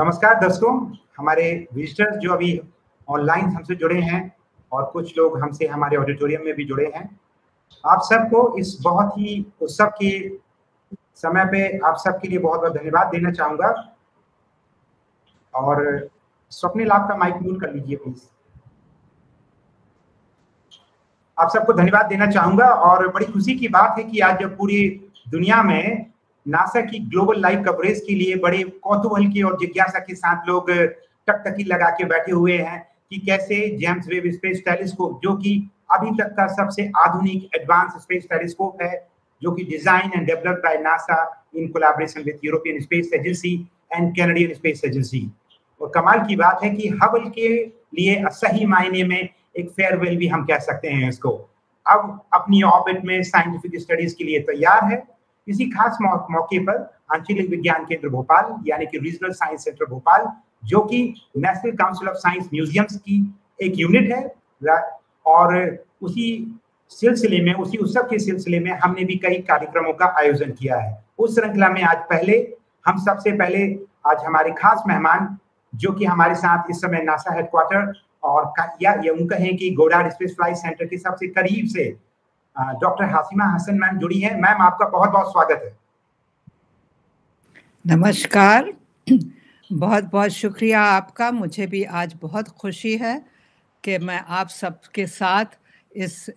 नमस्कार दर्शकों हमारे विजिटर्स जो अभी ऑनलाइन हमसे जुड़े हैं और कुछ लोग हमसे हमारे ऑडिटोरियम में भी जुड़े हैं, आप सबको इस बहुत ही उत्सव के समय पे आप सबके लिए बहुत बहुत धन्यवाद देना चाहूँगा। और स्वप्निल, आपका माइक म्यूट कर लीजिए प्लीज़ आप सबको धन्यवाद देना चाहूँगा और बड़ी खुशी की बात है कि आज जब पूरी दुनिया में नासा की ग्लोबल लाइव कवरेज के लिए बड़े कौतूहल की और जिज्ञासा के साथ लोग टकटकी लगा के बैठे हुए हैं कि कैसे जेम्स वेब स्पेस टेलीस्कोप, जो कि अभी तक का सबसे आधुनिक एडवांस स्पेस टेलीस्कोप है, जो कि design and developed by NASA in collaboration with European Space Agency and Canadian Space Agency. और कमाल की बात है कि हबल के लिए सही मायने में एक फेयरवेल भी हम कह सकते हैं इसको। अब अपनी ऑर्बिट में साइंटिफिक स्टडीज़ के लिए तैयार है। इसी खास मौके पर आंचलिक विज्ञान केंद्र भोपाल, यानी कि रीजनल साइंस सेंटर भोपाल, जो कि National Council of Science Museums की एक यूनिट है और उसी सिलसिले में, उसी उत्सव के सिलसिले में हमने भी कई कार्यक्रमों का आयोजन किया है। उस श्रृंखला में आज पहले, हम सबसे पहले आज हमारे खास मेहमान, जो कि हमारे साथ इस समय नासा हेडक्वार्टर और या, यूँ कहें कि गोडार स्पेस फ़्लाइट सेंटर के सबसे करीब से डॉक्टर हासिमा हसन मैम जुड़ी है। मैम, आपका बहुत बहुत स्वागत है। नमस्कार। बहुत बहुत शुक्रिया आपका। मुझे भी आज बहुत खुशी है कि मैं आप सबके साथ इस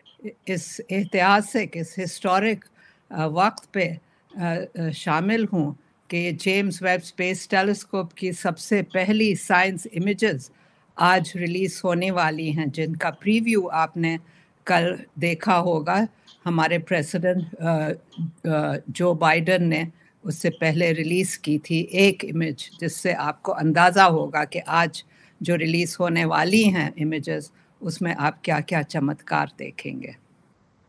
इस ऐतिहासिक इस हिस्टोरिक वक्त पे शामिल हूँ कि जेम्स वेब स्पेस टेलीस्कोप की सबसे पहली साइंस इमेजेस आज रिलीज़ होने वाली हैं, जिनका प्रीव्यू आपने कल देखा होगा, हमारे प्रेसिडेंट जो बाइडन ने उससे पहले रिलीज़ की थी एक इमेज, जिससे आपको अंदाज़ा होगा कि आज जो रिलीज़ होने वाली हैं इमेजेस, उसमें आप क्या क्या चमत्कार देखेंगे।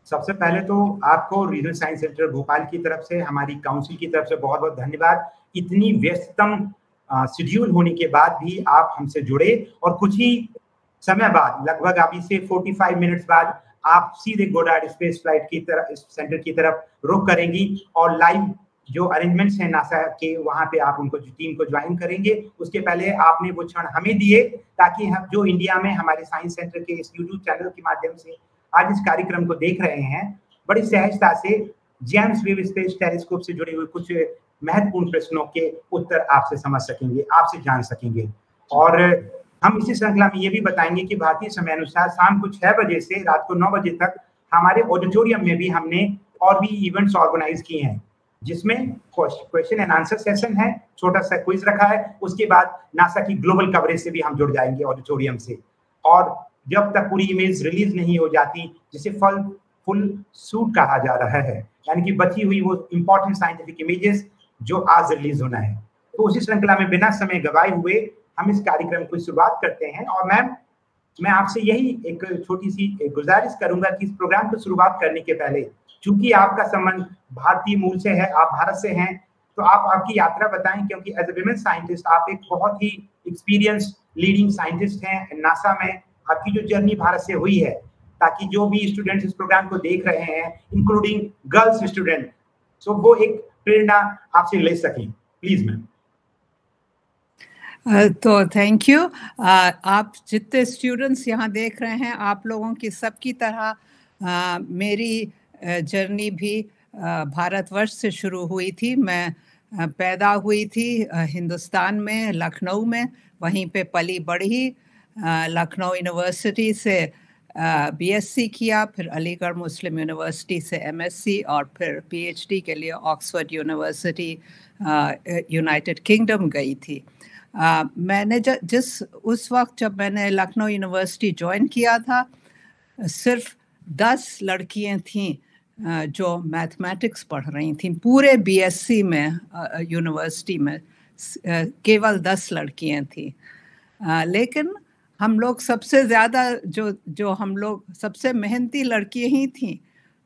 सबसे पहले तो आपको रीजनल साइंस सेंटर भोपाल की तरफ़ से, हमारी काउंसिल की तरफ़ से बहुत बहुत धन्यवाद। इतनी व्यस्ततम शेड्यूल होने के बाद भी आप हमसे जुड़े और कुछ ही समय बाद, लगभग अभी से 45 मिनट्स बाद, आप सीधे गोडार्ड स्पेस फ़्लाइट की तरफ़ सेंटर की तरफ़ रुक करेंगी और लाइव जो अरेंजमेंट्स हैं नासा के, वहाँ पे आप उनको टीम को ज्वाइन करेंगे। उसके पहले आपने वो क्षण हमें दिए, ताकि हम जो इंडिया में हमारे साइंस सेंटर के इस यूट्यूब चैनल के माध्यम से आज इस कार्यक्रम को देख रहे हैं, बड़ी सहजता से जेम्स वेब स्पेस टेलीस्कोप से जुड़े हुए कुछ महत्वपूर्ण प्रश्नों के उत्तर आपसे समझ सकेंगे, आपसे जान सकेंगे। और हम इसी श्रृंखला में ये भी बताएँगे कि भारतीय समय अनुसार शाम को छह बजे से रात को नौ बजे तक हमारे ऑडिटोरियम में भी हमने और भी इवेंट्स ऑर्गेनाइज किए हैं, जिसमें क्वेश्चन एंड आंसर सेशन है, छोटा सा क्विज रखा है, उसके बाद नासा की ग्लोबल कवरेज से भी हम जुड़ जाएँगे ऑडिटोरियम से। और जब तक पूरी इमेज रिलीज़ नहीं हो जाती, जिसे फल फुल सूट कहा जा रहा है, यानी कि बची हुई वो इंपॉर्टेंट साइंटिफिक इमेजेस जो आज रिलीज़ होना है। तो उसी श्रृंखला में बिना समय गवाए हुए हम इस कार्यक्रम की शुरुआत करते हैं और मैम, मैं आपसे यही एक छोटी सी गुजारिश करूँगा कि इस प्रोग्राम को शुरुआत करने के पहले, चूँकि आपका संबंध भारतीय मूल से है, आप भारत से हैं तो आप आपकी यात्रा बताएँ, क्योंकि एज ए विमेन साइंटिस्ट आप एक बहुत ही एक्सपीरियंस लीडिंग साइंटिस्ट हैं नासा में आपकी जो जर्नी भारत से हुई है, ताकि जो भी स्टूडेंट्स इस प्रोग्राम को देख रहे हैं इंक्लूडिंग गर्ल्स स्टूडेंट सो वो एक प्रेरणा आपसे ले सकें। प्लीज़ मैम तो थैंक यू आप जितने स्टूडेंट्स यहाँ देख रहे हैं आप लोगों की सबकी तरह uh, मेरी जर्नी भी भारतवर्ष से शुरू हुई थी। मैं पैदा हुई थी हिंदुस्तान में लखनऊ में। वहीं पे पली बढ़ी लखनऊ यूनिवर्सिटी से बीएससी किया फिर अलीगढ़ मुस्लिम यूनिवर्सिटी से एमएससी और फिर पीएचडी के लिए ऑक्सफोर्ड यूनिवर्सिटी यूनाइटेड किंगडम गई थी। मैंने ज, जिस उस वक्त जब मैंने लखनऊ यूनिवर्सिटी ज्वाइन किया था सिर्फ़ दस लड़कियाँ थीं जो मैथमेटिक्स पढ़ रही थीं। पूरे बीएससी में यूनिवर्सिटी में केवल दस लड़कियाँ थीं। लेकिन हम लोग सबसे ज़्यादा जो जो हम लोग सबसे मेहनती लड़कियाँ ही थीं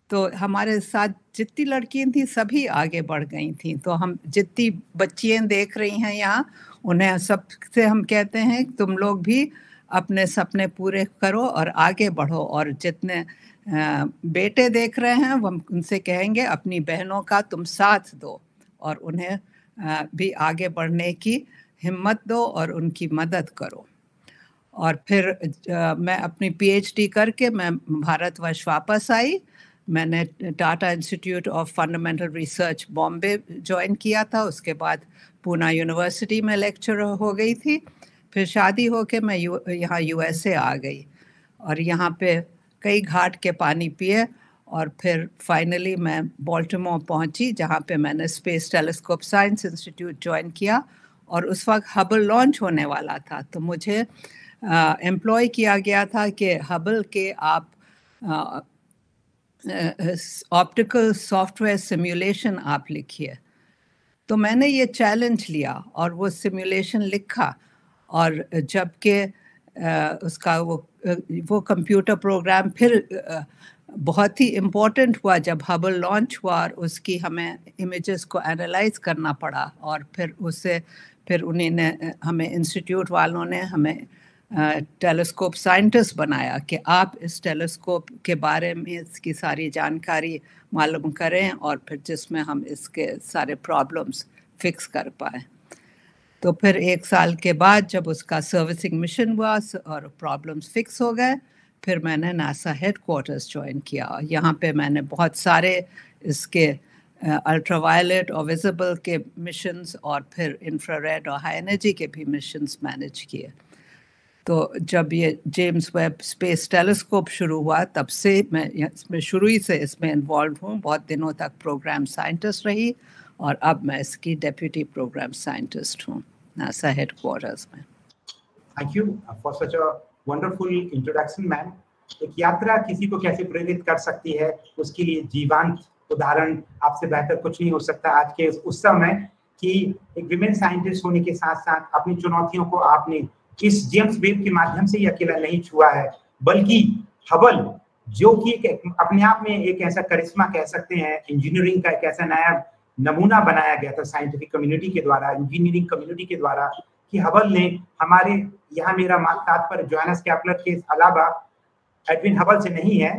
तो हमारे साथ जितनी लड़कियाँ थी सभी आगे बढ़ गई थी। तो हम जितनी बच्चियाँ देख रही हैं यहाँ उन्हें सबसे हम कहते हैं, तुम लोग भी अपने सपने पूरे करो और आगे बढ़ो और जितने बेटे देख रहे हैं हम उनसे कहेंगे, अपनी बहनों का तुम साथ दो और उन्हें भी आगे बढ़ने की हिम्मत दो और उनकी मदद करो। और फिर मैं अपनी पीएचडी करके मैं भारतवर्ष वापस आई मैंने Tata Institute of Fundamental Research Bombay join किया था। उसके बाद पूना यूनिवर्सिटी में लेक्चर हो गई थी। फिर शादी होके मैं यू, यहाँ यूएसए आ गई और यहाँ पे कई घाट के पानी पिए और फिर फाइनली मैं बॉल्टमोर पहुँची, जहाँ पे मैंने space telescope science institute join किया और उस वक्त हबल लॉन्च होने वाला था। तो मुझे एम्प्लॉय किया गया था कि हबल के आप ऑप्टिकल सॉफ्टवेयर सिमुलेशन आप लिखिए। तो मैंने ये चैलेंज लिया और वो सिमुलेशन लिखा और जबकि उसका वो वो कंप्यूटर प्रोग्राम फिर बहुत ही इम्पोर्टेंट हुआ जब हबल लॉन्च हुआ और उसकी हमें इमेजेस को एनालाइज करना पड़ा और फिर उससे फिर उन्हीं हमें इंस्टीट्यूट वालों ने हमें टेलीस्कोप साइंटिस्ट बनाया कि आप इस टेलीस्कोप के बारे में इसकी सारी जानकारी मालूम करें और फिर जिसमें हम इसके सारे प्रॉब्लम्स फिक्स कर पाए। तो फिर एक साल के बाद जब उसका सर्विसिंग मिशन हुआ और प्रॉब्लम्स फिक्स हो गए, फिर मैंने नासा हेड क्वार्टर्स ज्वाइन किया। यहाँ पे मैंने बहुत सारे इसके अल्ट्रावायलेट और विजिबल के मिशंस और फिर इंफ्रारेड और हाई एनर्जी के भी मिशंस मैनेज किए। तो जब ये जेम्स वेब स्पेस टेलीस्कोप शुरू हुआ, तब से मैं इसमें शुरू ही से इसमें इन्वॉल्व हूँ। बहुत दिनों तक प्रोग्राम साइंटिस्ट रही और अब मैं इसकी डेप्यूटी प्रोग्राम साइंटिस्ट हूँ नासा हेड क्वार्टर्स में thank you for such a wonderful introduction ma'am एक यात्रा किसी को कैसे प्रेरित कर सकती है, उसके लिए जीवांत उदाहरण आपसे बेहतर कुछ नहीं हो सकता आज के उस समय कि एक विमेन साइंटिस्ट होने के साथ साथ अपनी चुनौतियों को आपने इस जेम्स वेब के माध्यम से ही अकेला नहीं छुआ है, बल्कि हबल, जो कि अपने आप में एक ऐसा करिश्मा कह सकते हैं इंजीनियरिंग का एक ऐसा नया नमूना बनाया गया था साइंटिफिक कम्युनिटी के द्वारा इंजीनियरिंग कम्युनिटी के द्वारा, कि हबल ने हमारे, यहाँ मेरा तात्पर्य जोहानस कैपलर के अलावा एडविन हबल से नहीं है।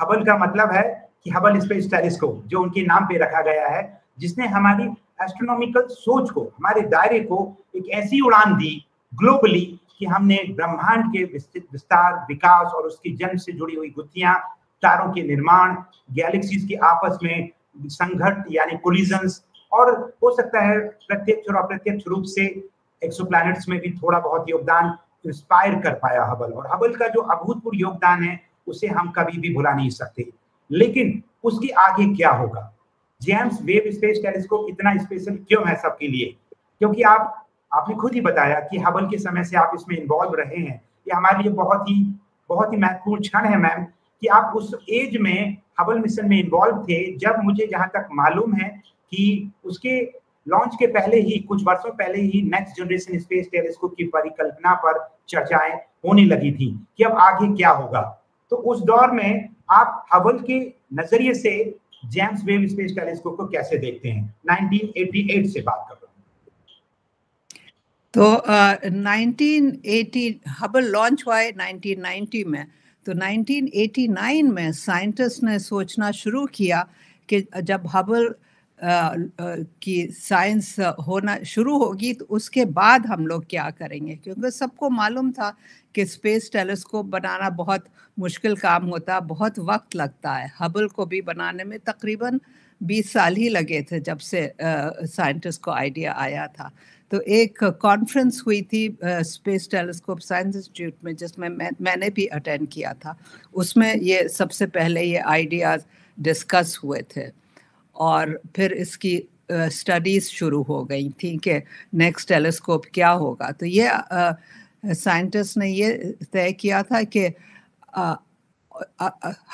हबल का मतलब है कि हबल स्पेस टेलीस्कोप जो उनके नाम पे रखा गया है, जिसने हमारी एस्ट्रोनॉमिकल सोच को, हमारे दायरे को एक ऐसी उड़ान दी ग्लोबली कि हमने ब्रह्मांड के विस्तार, विकास और उसकी जन्म से जुड़ी हुई गुत्थियाँ तारों के निर्माण गैलेक्सीज के आपस में संघट यानी कोलिजन्स और हो सकता है प्रत्यक्ष और अप्रत्यक्ष रूप से एक्सोप्लैनेट्स में भी थोड़ा बहुत योगदान इंस्पायर कर पाया हबल और हबल का जो अभूतपूर्व योगदान है, उसे हम कभी भी भुला नहीं सकते। लेकिन उसके आगे क्या होगा? जेम्स वेब स्पेस टेलीस्कोप इतना स्पेशल क्यों है सबके लिए? क्योंकि आप आपने खुद ही बताया कि हबल के समय से आप इसमें इन्वॉल्व रहे हैं। ये हमारे लिए बहुत ही बहुत ही महत्वपूर्ण क्षण है मैम कि आप उस एज में हबल मिशन में इन्वॉल्व थे, जब मुझे जहाँ तक मालूम है कि उसके लॉन्च के पहले ही, कुछ वर्षों पहले ही नेक्स्ट जनरेशन स्पेस टेलीस्कोप की परिकल्पना पर चर्चाएँ होने लगी थी कि अब आगे क्या होगा। तो उस दौर में आप हबल के नज़रिए से जेम्स वेब स्पेस टेलीस्कोप को कैसे देखते हैं? 1988 से बात कर तो नाइनटीन एटी हबल लॉन्च हुआ है 1990 में। तो 1989 में साइंटिस्ट ने सोचना शुरू किया कि जब हबल की साइंस होना शुरू होगी तो उसके बाद हम लोग क्या करेंगे? क्योंकि सबको मालूम था कि स्पेस टेलीस्कोप बनाना बहुत मुश्किल काम होता, बहुत वक्त लगता है। हबल को भी बनाने में तकरीबन 20 साल ही लगे थे जब से साइंटिस्ट को आइडिया आया था। तो एक कॉन्फ्रेंस हुई थी स्पेस टेलीस्कोप साइंस इंस्टीट्यूट में जिसमें मैं मैंने भी अटेंड किया था। उसमें ये सबसे पहले ये आइडियाज़ डिस्कस हुए थे। और फिर इसकी स्टडीज़ uh, शुरू हो गई थी कि नेक्स्ट टेलीस्कोप क्या होगा। तो ये साइंटिस्ट uh, ने ये तय किया था कि uh,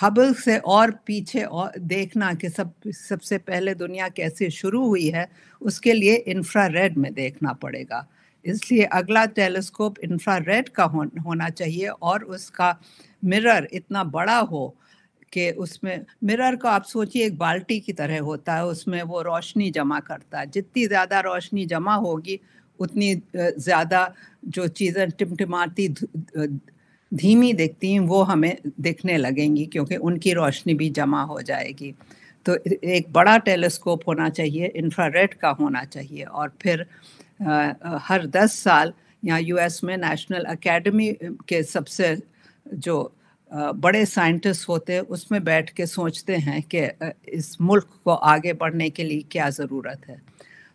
हबल से और पीछे और देखना कि सब सबसे पहले दुनिया कैसे शुरू हुई है उसके लिए इंफ्रारेड में देखना पड़ेगा। इसलिए अगला टेलीस्कोप इंफ्रारेड का हो, होना चाहिए और उसका मिरर इतना बड़ा हो कि उसमें मिरर को आप सोचिए एक बाल्टी की तरह होता है उसमें वो रोशनी जमा करता है। जितनी ज़्यादा रोशनी जमा होगी उतनी ज़्यादा जो चीज़ें टिमटिमाती धीमी दिखती हैं वो हमें दिखने लगेंगी क्योंकि उनकी रोशनी भी जमा हो जाएगी। तो एक बड़ा टेलीस्कोप होना चाहिए इंफ्रारेड का होना चाहिए और फिर आ, हर दस साल यहाँ यूएस में नेशनल एकेडमी के सबसे जो बड़े साइंटिस्ट होते हैं उसमें बैठ के सोचते हैं कि इस मुल्क को आगे बढ़ने के लिए क्या ज़रूरत है।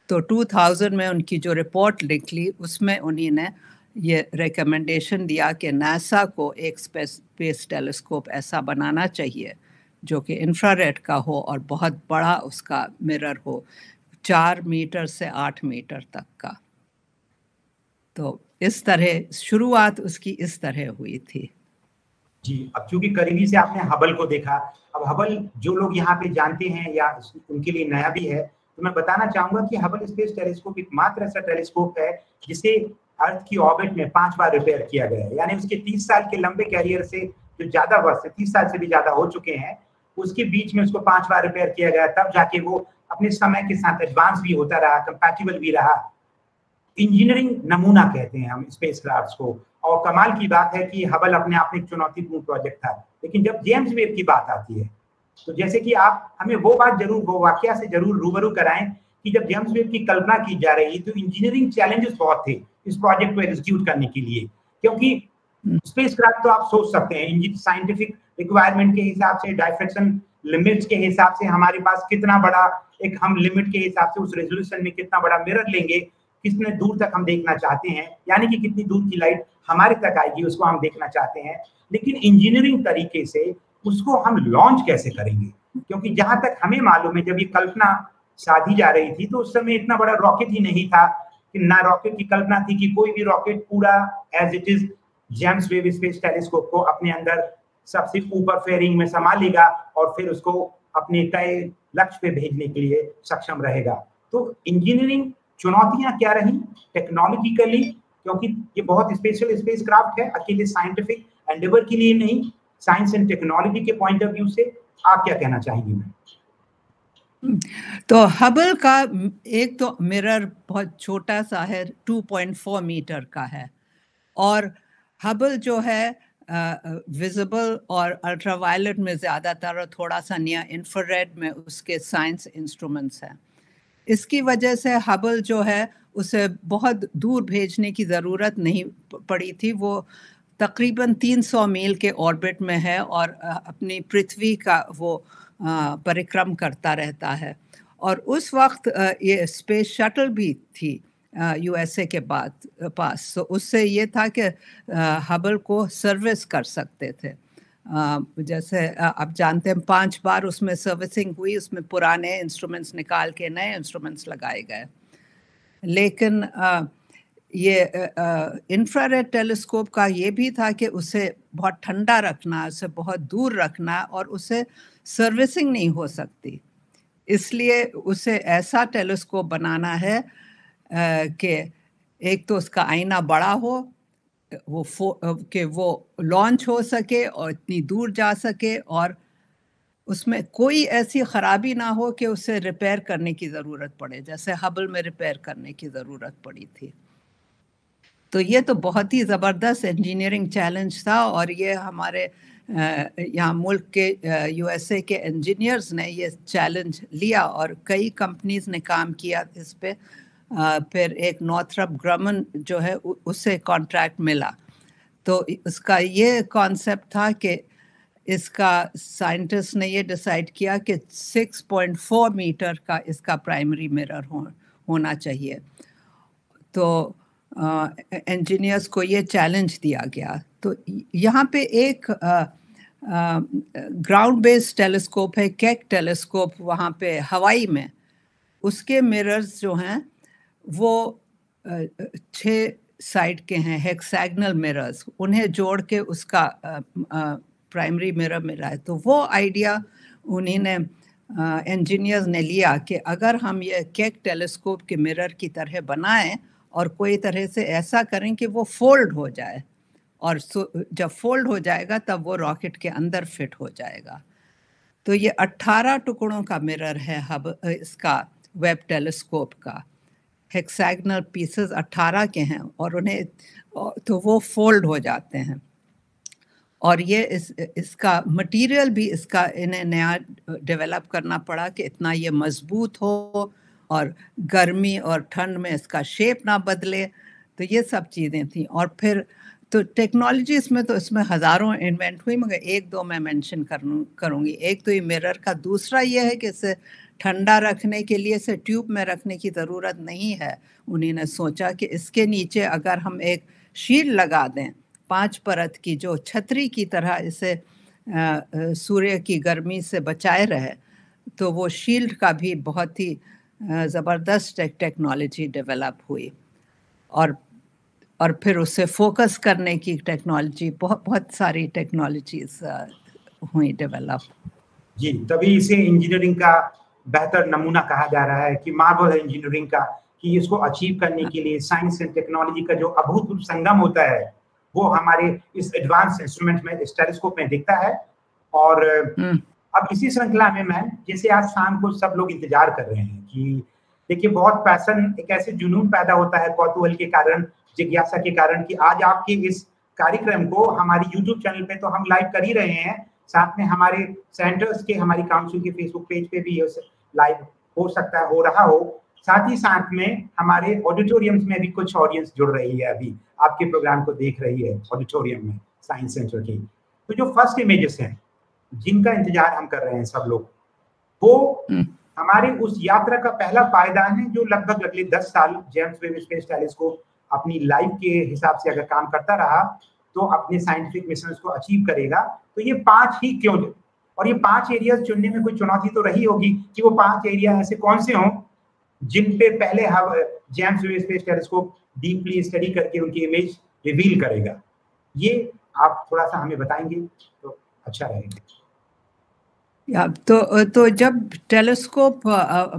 तो 2000 में उनकी जो रिपोर्ट निकली उसमें उन्हीं ने ये रिकमेंडेशन दिया कि नासा को एक स्पेस टेलीस्कोप ऐसा बनाना चाहिए, जो कि इंफ्रारेड का हो और बहुत बड़ा उसका मिरर हो, चार मीटर से आठ मीटर तक का। तो इस तरह, शुरुआत उसकी इस तरह हुई थी। जी, अब चूँकि करीबी से आपने हबल को देखा, अब हबल जो लोग यहाँ पे जानते हैं या उनके लिए नया भी है तो मैं बताना चाहूँगा कि हबल स्पेस टेलीस्कोप एक मात्र ऐसा टेलीस्कोप है, जिसे अर्थ की ऑर्बिट में पाँच बार रिपेयर किया गया है। यानी उसके तीस साल के लंबे कैरियर से जो ज़्यादा वर्ष है, तीस साल से भी ज़्यादा हो चुके हैं, उसके बीच में उसको पाँच बार रिपेयर किया गया, तब जाके वो अपने समय के साथ एडवांस भी होता रहा कंपैटिबल भी रहा। इंजीनियरिंग नमूना कहते हैं हम स्पेस क्राफ्ट को। और कमाल की बात है कि हबल अपने आप में एक चुनौतीपूर्ण प्रोजेक्ट था। लेकिन जब जेम्स वेब की बात आती है तो जैसे कि आप, हमें वो बात ज़रूर, वो वाक्य से ज़रूर रूबरू कराएँ कि जब जेम्स वेब की कल्पना की जा रही तो इंजीनियरिंग चैलेंजेस बहुत थे। इस प्रोजेक्ट को एग्जीक्यूट करने के लिए। क्योंकि स्पेस क्राफ्ट तो आप सोच सकते हैं साइंटिफिक रिक्वायरमेंट के हिसाब से डाइफ्रेक्शन लिमिट्स के हिसाब से हमारे पास कितना बड़ा एक हम लिमिट के हिसाब से उस रेजोल्यूशन में कितना बड़ा मिरर लेंगे, कितने दूर तक हम देखना चाहते हैं। यानी कि कितनी दूर की लाइट हमारे तक आएगी, उसको हम देखना चाहते हैं। लेकिन इंजीनियरिंग तरीके से उसको हम लॉन्च कैसे करेंगे? क्योंकि जहाँ तक हमें मालूम है, जब ये कल्पना साधी जा रही थी तो उस समय इतना बड़ा रॉकेट ही नहीं था। कि ना रॉकेट की कल्पना थी कि कोई भी रॉकेट पूरा as it is James Webb space telescope को अपने अंदर सबसे ऊपर फेयरिंग में संभालेगा और फिर उसको अपने तय लक्ष्य पे भेजने के लिए सक्षम रहेगा। तो इंजीनियरिंग चुनौतियाँ क्या रही? टेक्नोलॉजिकली क्योंकि ये बहुत स्पेशल स्पेस क्राफ्ट है, अकेले साइंटिफिक एंडेवर के लिए नहीं साइंस एंड टेक्नोलॉजी के पॉइंट ऑफ़ व्यू से आप क्या कहना चाहेंगे? मैम तो हबल का एक तो मिरर बहुत छोटा सा है 2.4 मीटर का है। और हबल जो है विजिबल uh, और अल्ट्रावायलेट में ज़्यादातर और थोड़ा सा निया इंफ्रारेड में उसके साइंस इंस्ट्रूमेंट्स हैं। इसकी वजह से हबल जो है उसे बहुत दूर भेजने की ज़रूरत नहीं पड़ी थी। वो तकरीबन 300 मील के ऑर्बिट में है और अपनी पृथ्वी का वो परिक्रम करता रहता है। और उस वक्त ये स्पेस शटल भी थी यूएसए के बाद पास। तो उससे ये था कि हबल को सर्विस कर सकते थे। जैसे आप जानते हैं, पाँच बार उसमें सर्विसिंग हुई, उसमें पुराने इंस्ट्रूमेंट्स निकाल के नए इंस्ट्रूमेंट्स लगाए गए। लेकिन ये इंफ्रारेड टेलीस्कोप का ये भी था कि उसे बहुत ठंडा रखना, उसे बहुत दूर रखना और उसे सर्विसिंग नहीं हो सकती। इसलिए उसे ऐसा टेलीस्कोप बनाना है कि एक तो उसका आईना बड़ा हो, वो फो कि वो लॉन्च हो सके और इतनी दूर जा सके और उसमें कोई ऐसी ख़राबी ना हो कि उसे रिपेयर करने की ज़रूरत पड़े। जैसे हबल में रिपेयर करने की ज़रूरत पड़ी थी। तो ये तो बहुत ही ज़बरदस्त इंजीनियरिंग चैलेंज था और ये हमारे यहाँ मुल्क के यूएसए के इंजीनियर्स ने ये चैलेंज लिया और कई कंपनीज़ ने काम किया इस पर फिर एक नॉर्थरप ग्रमन जो है उससे कॉन्ट्रैक्ट मिला। तो उसका ये कॉन्सेप्ट था कि इसका साइंटिस्ट ने ये डिसाइड किया कि 6.4 मीटर का इसका प्राइमरी मिरर हो, होना चाहिए। तो इंजीनियर्स को ये चैलेंज दिया गया। तो यहाँ पे एक ग्राउंड बेस्ड टेलीस्कोप है केक टेलीस्कोप वहाँ पे, हवाई में। उसके मिरर्स जो हैं, वो छः साइड के हैं हेक्सैगनल मिरर्स उन्हें जोड़ के उसका प्राइमरी मिरर मिला है। तो वो आइडिया उन्हीं ने इंजीनियर्स ने लिया कि अगर हम ये केक टेलीस्कोप के मिरर की तरह बनाएँ और कोई तरह से ऐसा करें कि वो फोल्ड हो जाए। और जब फोल्ड हो जाएगा, तब वो रॉकेट के अंदर फिट हो जाएगा। तो ये 18 टुकड़ों का मिरर है हब, इसका वेब टेलीस्कोप का। हेक्सैगनल पीसेस 18 के हैं और उन्हें तो वो फोल्ड हो जाते हैं। और ये इस, इसका मटेरियल भी, इसका इन्हें नया डेवलप करना पड़ा कि इतना ये मज़बूत हो और गर्मी और ठंड में इसका शेप ना बदले। तो ये सब चीज़ें थी। और फिर तो टेक्नोलॉजी इसमें तो इसमें हज़ारों इन्वेंट हुई, मगर एक दो मैं मेंशन करूँ करूँगी। एक तो ये मिरर का, दूसरा ये है कि इसे ठंडा रखने के लिए, इसे ट्यूब में रखने की ज़रूरत नहीं है। उन्होंने सोचा कि इसके नीचे अगर हम एक शील लगा दें, पाँच परत की, जो छतरी की तरह इसे सूर्य की गर्मी से बचाए रहे तो वो शील्ड का भी बहुत ही ज़बरदस्त टेक्नोलॉजी डेवलप हुई। और और फिर उसे फोकस करने की टेक्नोलॉजी बहुत बहुत सारी टेक्नोलॉजीज़ हुई डेवलप जी तभी इसे इंजीनियरिंग का बेहतर नमूना कहा जा रहा है कि मार्बल है इंजीनियरिंग का कि इसको अचीव करने के लिए साइंस एंड टेक्नोलॉजी का जो अभूतपूर्व संगम होता है वो हमारे इस एडवांस इंस्ट्रूमेंट में इस टेलीस्कोप में दिखता है और हम्म। अब इसी श्रृंखला में मैम जैसे आज शाम को सब लोग इंतज़ार कर रहे हैं कि देखिए बहुत पैसन एक ऐसे जुनून पैदा होता है कौतूहल के कारण जिज्ञासा के कारण कि आज आपके इस कार्यक्रम को हमारी यूट्यूब चैनल पे तो हम लाइव कर ही रहे हैं। साथ में हमारे सेंटर्स के हमारी काउंसिल के फेसबुक पेज पे भी लाइव हो सकता है हो रहा हो। साथ ही साथ में हमारे ऑडिटोरियम्स में भी कुछ ऑडियंस जुड़ रही है अभी। आपके प्रोग्राम को देख रही है ऑडिटोरियम में साइंस सेंटर की। तो जो फ़र्स्ट इमेजेस हैं जिनका इंतज़ार हम कर रहे हैं सब लोग वो हम्म। हमारे उस यात्रा का पहला पायदान है जो लगभग अगले दस साल जेम्स वेब स्पेस टेलीस्कोप अपनी लाइफ के हिसाब से अगर काम करता रहा तो अपने साइंटिफिक मिशन को अचीव करेगा। तो ये पाँच ही क्यों और ये पाँच एरिया चुनने में कोई चुनौती तो रही होगी कि वो पाँच एरिया ऐसे कौन से हों, जिन पे पहले हम James Webb space telescope deeply study करके उनकी इमेज रिवील करेगा। ये आप थोड़ा सा हमें बताएँगे तो अच्छा रहेगा। तो तो जब टेलीस्कोप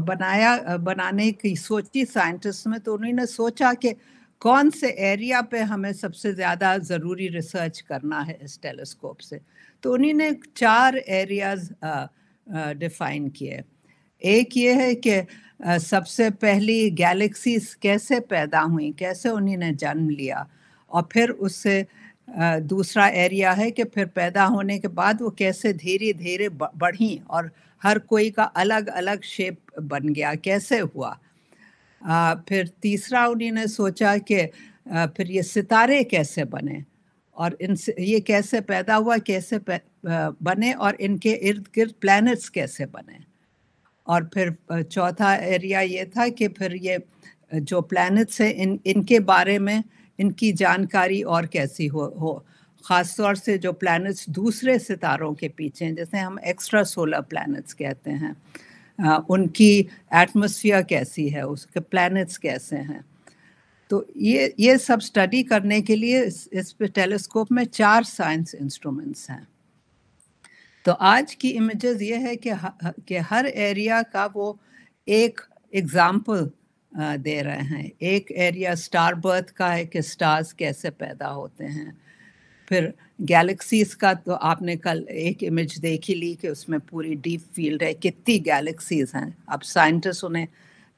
बनाया बनाने की सोची साइंटिस्ट में तो उन्होंने सोचा कि कौन से एरिया पे हमें सबसे ज़्यादा ज़रूरी रिसर्च करना है इस टेलीस्कोप से? तो उन्हीं ने चार एरियाज़ डिफाइन किए। एक ये है कि सबसे पहली गैलेक्सीज कैसे पैदा हुई, कैसे उन्हीं ने जन्म लिया? और फिर उससे दूसरा एरिया है कि फिर पैदा होने के बाद वो कैसे धीरे धीरे बढ़ी और हर कोई का अलग अलग शेप बन गया, कैसे हुआ? फिर तीसरा उन्होंने सोचा कि फिर ये सितारे कैसे बने? और इन ये कैसे पैदा हुआ, कैसे बने और इनके इर्द गिर्द प्लैनेट्स कैसे बने? और फिर चौथा एरिया ये था कि फिर ये जो प्लैनेट्स हैं, इन, इनके बारे में इनकी जानकारी और कैसी हो हो। ख़ास तौर से जो प्लैनेट्स दूसरे सितारों के पीछे हैं, जैसे हम एक्स्ट्रा सोलर प्लैनेट्स कहते हैं। उनकी एटमोसफियर कैसी है उसके प्लैनेट्स कैसे हैं। तो ये ये सब स्टडी करने के लिए इस, इस टेलीस्कोप में चार साइंस इंस्ट्रूमेंट्स हैं। तो आज की इमेजेस ये है कि कि हर एरिया का वो एक एग्ज़ाम्पल दे रहे हैं। एक एरिया स्टार बर्थ का है कि स्टार्स कैसे पैदा होते हैं। फिर गैलेक्सीज का तो आपने कल एक इमेज देखी ली कि उसमें पूरी डीप फ़ील्ड है, कितनी गैलेक्सीज हैं। अब साइंटिस्ट उन्हें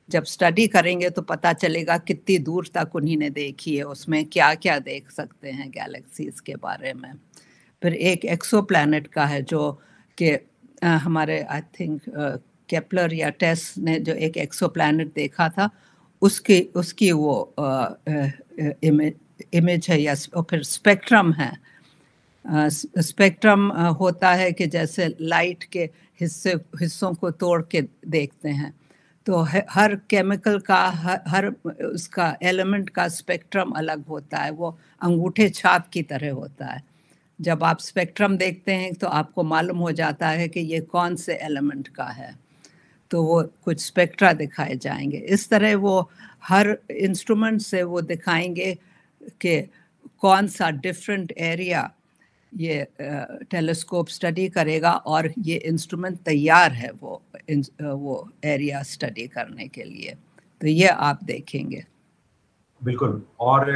जब स्टडी करेंगे तो पता चलेगा कितनी दूर तक उन्हीं ने देखी है, उसमें क्या क्या देख सकते हैं गैलेक्सीज के बारे में। फिर एक एक्सो प्लानट का है जो कि हमारे आई थिंक केपलर या टेस्ट ने जो एक एक्सो प्लानट देखा था, उसकी उसकी वो इमेज इमेज है या फिर स्पेक्ट्रम है। स्पेक्ट्रम होता है कि जैसे लाइट के हिस्से हिस्सों को तोड़ के देखते हैं। तो हर केमिकल का हर, हर उसका एलिमेंट का स्पेक्ट्रम अलग होता है। वो अंगूठे छाप की तरह होता है। जब आप स्पेक्ट्रम देखते हैं तो आपको मालूम हो जाता है कि ये कौन से एलिमेंट का है। तो वो कुछ स्पेक्ट्रा दिखाए जाएँगे। इस तरह वो हर इंस्ट्रूमेंट से वो दिखाएँगे कि कौन सा डिफरेंट एरिया ये टेलीस्कोप स्टडी करेगा और ये इंस्ट्रूमेंट तैयार है वो वो एरिया स्टडी करने के लिए। तो ये आप देखेंगे। बिल्कुल। और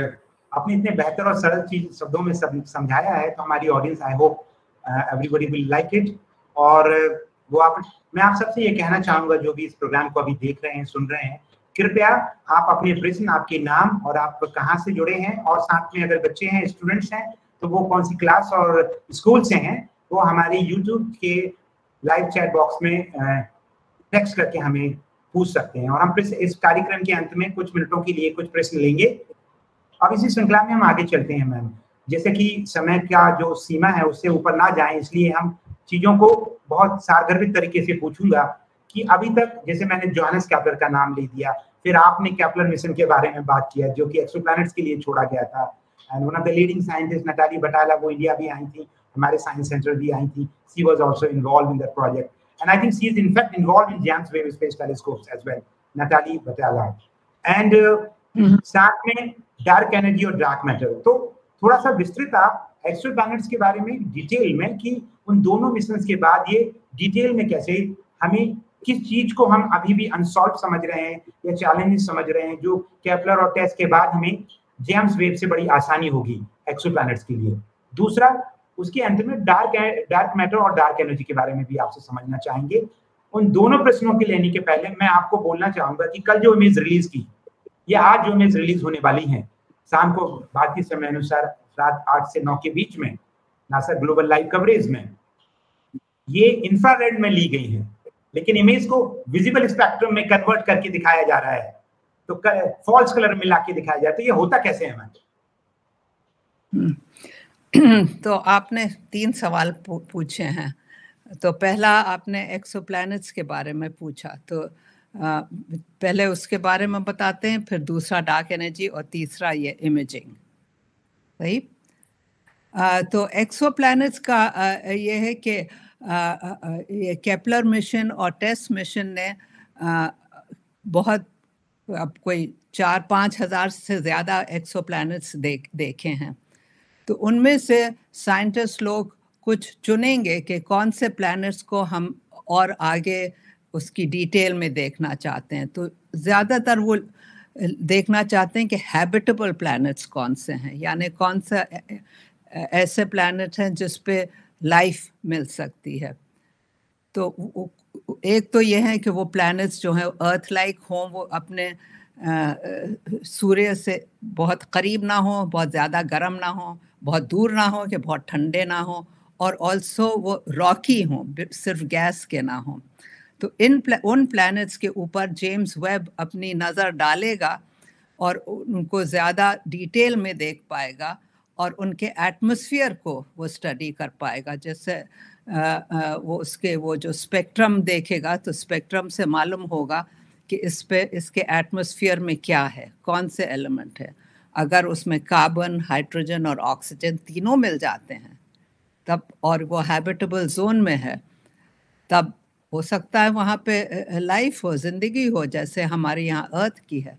आपने इतने बेहतर और सरल चीज़ शब्दों में समझाया है तो हमारी audience I hope everybody will like it और वो आप, मैं आप सबसे ये कहना चाहूँगा, जो भी इस प्रोग्राम को अभी देख रहे हैं, सुन रहे हैं, कृपया आप अपने प्रश्न, आपके नाम और आप कहाँ से जुड़े हैं और साथ में अगर बच्चे हैं स्टूडेंट्स हैं तो वो कौन सी क्लास और स्कूल से हैं, वो हमारी यूट्यूब के लाइव चैट बॉक्स में टेक्स्ट करके हमें पूछ सकते हैं। और हम इस कार्यक्रम के अंत में कुछ मिनटों के लिए कुछ प्रश्न लेंगे। अब इसी श्रृंखला में हम आगे चलते हैं, मैम। जैसे कि समय का जो सीमा है, उससे ऊपर ना जाए, इसलिए हम चीज़ों को बहुत सारगर्भित तरीके से पूछूँगा कि अभी तक जैसे मैंने जोहानस कैपलर का नाम ले दिया, फिर आपने कैपलर मिशन के बारे में बात किया, जो कि एक्सोप्लैनेट्स के लिए छोड़ा गया था। And one of the leading scientist Natalie Batalha वो इंडिया भी आई थी हमारे साइंस सेंटर भी आई थी she was also involve in that project and I think she is in fact involve in James Webb space telescopes as well Natalie Batalha and साथ में डार्क एनर्जी और डार्क मैटर तो थोड़ा सा विस्तृत आप एक्स्ट्रा प्लैनेट्स के बारे में डिटेल में कि उन दोनों मिशन के बाद ये डिटेल में कैसे हमें किस चीज़ को हम अभी भी अनसॉल्व समझ रहे हैं या चैलेंजेस समझ रहे हैं जो कैपलर और टेस्ट के बाद हमें जेम्स वेब से बड़ी आसानी होगी एक्सो के लिए। दूसरा, उसके अंत में डार्क डार्क मैटर और डार्क एनर्जी के बारे में भी आपसे समझना चाहेंगे। उन दोनों प्रश्नों के लेने के पहले मैं आपको बोलना चाहूँगा कि कल जो इमेज रिलीज़ की, या आज जो इमेज रिलीज़ होने वाली है, शाम को भारतीय समय अनुसार रात आठ से नौ के बीच में नासा ग्लोबल लाइव कवरेज में, ये इंफ्रारेड में ली गई है। लेकिन इमेज को विजिबल स्पेक्ट्रम में कन्वर्ट करके दिखाया जा रहा है। तो फॉल्स कलर मिला के दिखाया है तो ये होता कैसे है हम्म। तो आपने तीन सवाल पूछे हैं। तो पहला आपने एक्सोप्लैनेट्स के बारे में पूछा तो आ, पहले उसके बारे में बताते हैं फिर दूसरा डार्क एनर्जी और तीसरा ये इमेजिंग सही? तो एक्सोप्लैनेट्स का आ, ये है कि ये केपलर मिशन और टेस्ट मिशन ने बहुत अब कोई चार पाँच हज़ार से ज़्यादा एक्सो प्लानट्स देख, देखे हैं। तो उनमें से साइंटिस्ट लोग कुछ चुनेंगे कि कौन से प्लैनेट्स को हम और आगे उसकी डिटेल में देखना चाहते हैं। तो ज़्यादातर वो देखना चाहते हैं कि हैबिटेबल प्लैनेट्स कौन से हैं, यानी कौन सा ऐसे प्लैनेट हैं जिस पे लाइफ मिल सकती है। तो एक तो ये है कि वो प्लैनेट्स जो हैं अर्थ लाइक हों वो अपने सूर्य से बहुत करीब ना हो बहुत ज़्यादा गर्म ना हो बहुत दूर ना हो कि बहुत ठंडे ना हो और ऑल्सो वो रॉकी हों सिर्फ़ गैस के ना हों। तो इन प्ला, उन प्लैनेट्स के ऊपर जेम्स वेब अपनी नज़र डालेगा और उनको ज़्यादा डिटेल में देख पाएगा और उनके एटमोसफियर को वो स्टडी कर पाएगा। जैसे वो उसके, वो जो स्पेक्ट्रम देखेगा तो स्पेक्ट्रम से मालूम होगा कि इस पे, इसके एटमॉस्फेयर में क्या है, कौन से एलिमेंट है। अगर उसमें कार्बन हाइड्रोजन और ऑक्सीजन तीनों मिल जाते हैं, तब, और वो हैबिटेबल जोन में है, तब हो सकता है वहाँ पे लाइफ हो, ज़िंदगी हो, जैसे हमारे यहाँ अर्थ की है।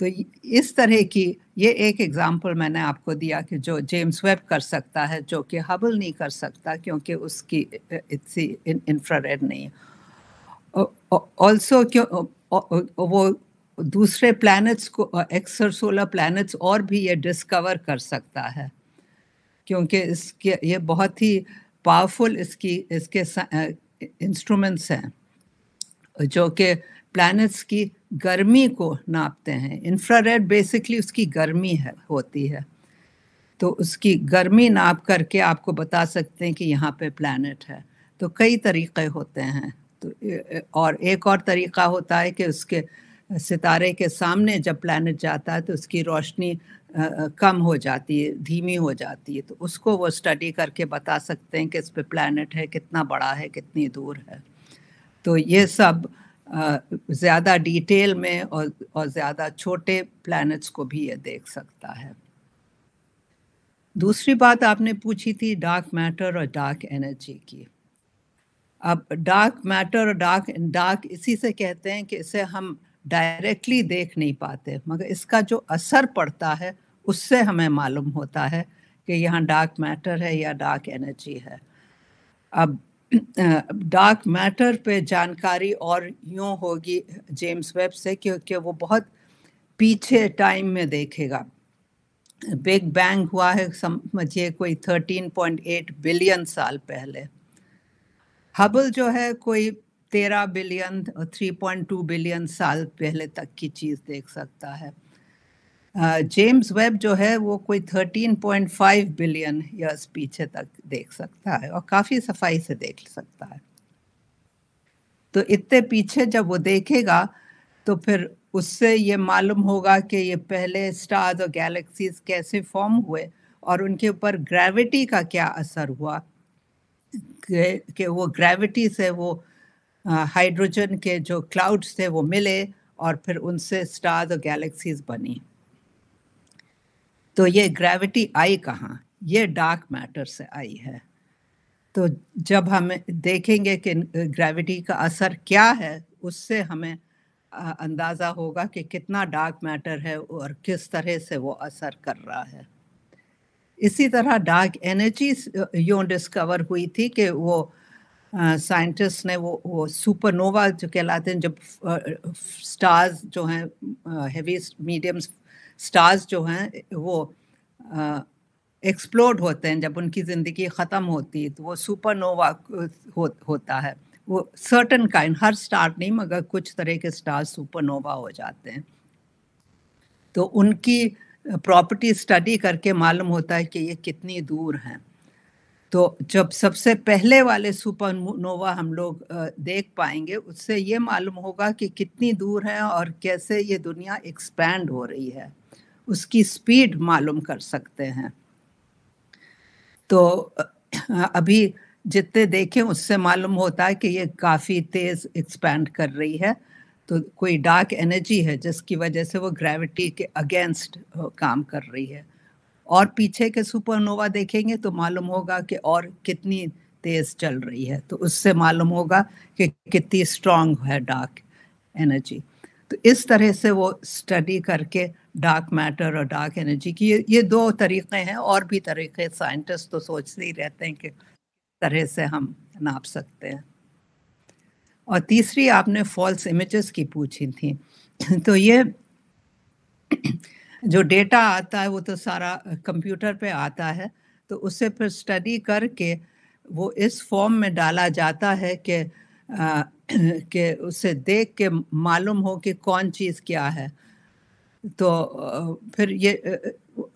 तो इस तरह की ये एक एग्ज़ाम्पल मैंने आपको दिया कि जो जेम्स वेब कर सकता है, जो कि हबल नहीं कर सकता क्योंकि उसकी इतनी इंफ्रारेड नहीं है। ऑल्सो क्यों वो दूसरे प्लैनेट्स को एक्सर सोलर प्लैनेट्स और भी ये डिस्कवर कर सकता है। क्योंकि इसके, ये बहुत ही पावरफुल इसकी, इसके इंस्ट्रूमेंट्स हैं, जो कि प्लैनेट्स की गर्मी को नापते हैं। इंफ्रारेड बेसिकली उसकी गर्मी है, होती है। तो उसकी गर्मी नाप करके आपको बता सकते हैं कि यहाँ पे प्लानट है। तो कई तरीक़े होते हैं। तो और एक और तरीक़ा होता है कि उसके सितारे के सामने जब प्लानट जाता है तो उसकी रोशनी कम हो जाती है, धीमी हो जाती है। तो उसको वो स्टडी करके बता सकते हैं कि इस पर प्लानट है, कितना बड़ा है, कितनी दूर है। तो ये सब ज़्यादा डिटेल में और और ज़्यादा छोटे प्लैनेट्स को भी ये देख सकता है। दूसरी बात आपने पूछी थी डार्क मैटर और डार्क एनर्जी की। अब डार्क मैटर और डार्क डार्क इसी से कहते हैं कि इसे हम डायरेक्टली देख नहीं पाते, मगर इसका जो असर पड़ता है, उससे हमें मालूम होता है कि यहाँ डार्क मैटर है या डार्क एनर्जी है। अब डार्क मैटर पे जानकारी और यूँ होगी जेम्स वेब से क्योंकि वो बहुत पीछे टाइम में देखेगा। बिग बैंग हुआ है, समझिए कोई 13.8 बिलियन साल पहले। हबल जो है, कोई तेरह बिलियन और थ्री पॉइंट टू बिलियन साल पहले तक की चीज़ देख सकता है। जेम्स वेब जो है, वो कोई thirteen point five billion years पीछे तक देख सकता है और काफ़ी सफ़ाई से देख सकता है। तो इतने पीछे जब वो देखेगा तो फिर उससे ये मालूम होगा कि ये पहले स्टार्स और गैलेक्सीज कैसे फॉर्म हुए और उनके ऊपर ग्रेविटी का क्या असर हुआ। कि वो ग्रेविटी से वो हाइड्रोजन के जो क्लाउड्स थे वो मिले और फिर उनसे स्टार्स और गैलेक्सीज बनी। तो ये ग्रेविटी आई कहाँ? ये डार्क मैटर से आई है। तो जब हम देखेंगे कि ग्रेविटी का असर क्या है, उससे हमें अंदाज़ा होगा कि कितना डार्क मैटर है और किस तरह से वो असर कर रहा है। इसी तरह डार्क एनर्जी यूँ डिस्कवर हुई थी कि वो साइंटिस्ट ने वो वो सुपरनोवा जो कहलाते हैं, जब स्टार्स जो हैं हेवी मीडियम स्टार्स जो हैं वो एक्सप्लोड होते हैं जब उनकी ज़िंदगी ख़त्म होती है तो वो सुपरनोवा हो, होता है। वो सर्टन काइंड हर स्टार नहीं मगर कुछ तरह के स्टार सुपरनोवा हो जाते हैं। तो उनकी प्रॉपर्टी स्टडी करके मालूम होता है कि ये कितनी दूर हैं। तो जब सबसे पहले वाले सुपरनोवा हम लोग देख पाएँगे उससे ये मालूम होगा कि कितनी दूर हैं और कैसे ये दुनिया एक्सपैंड हो रही है। उसकी स्पीड मालूम कर सकते हैं। तो अभी जितने देखें, उससे मालूम होता है कि ये काफ़ी तेज़ एक्सपैंड कर रही है। तो कोई डार्क एनर्जी है, जिसकी वजह से वो ग्रेविटी के अगेंस्ट काम कर रही है। और पीछे के सुपरनोवा देखेंगे तो मालूम होगा कि और कितनी तेज़ चल रही है। तो उससे मालूम होगा कि कितनी स्ट्रांग है डार्क एनर्जी तो इस तरह से वो स्टडी करके डार्क मैटर और डार्क एनर्जी की ये ये दो तरीक़े हैं, और भी तरीक़े साइंटिस्ट तो सोचते ही रहते हैं कि तरह से हम नाप सकते हैं। और तीसरी आपने फॉल्स इमेजेस की पूछी थी। तो ये जो डेटा आता है वो तो सारा कंप्यूटर पे आता है तो उससे फिर स्टडी करके वो इस फॉर्म में डाला जाता है कि कि उसे देख के मालूम हो कि कौन चीज़ क्या है। तो फिर ये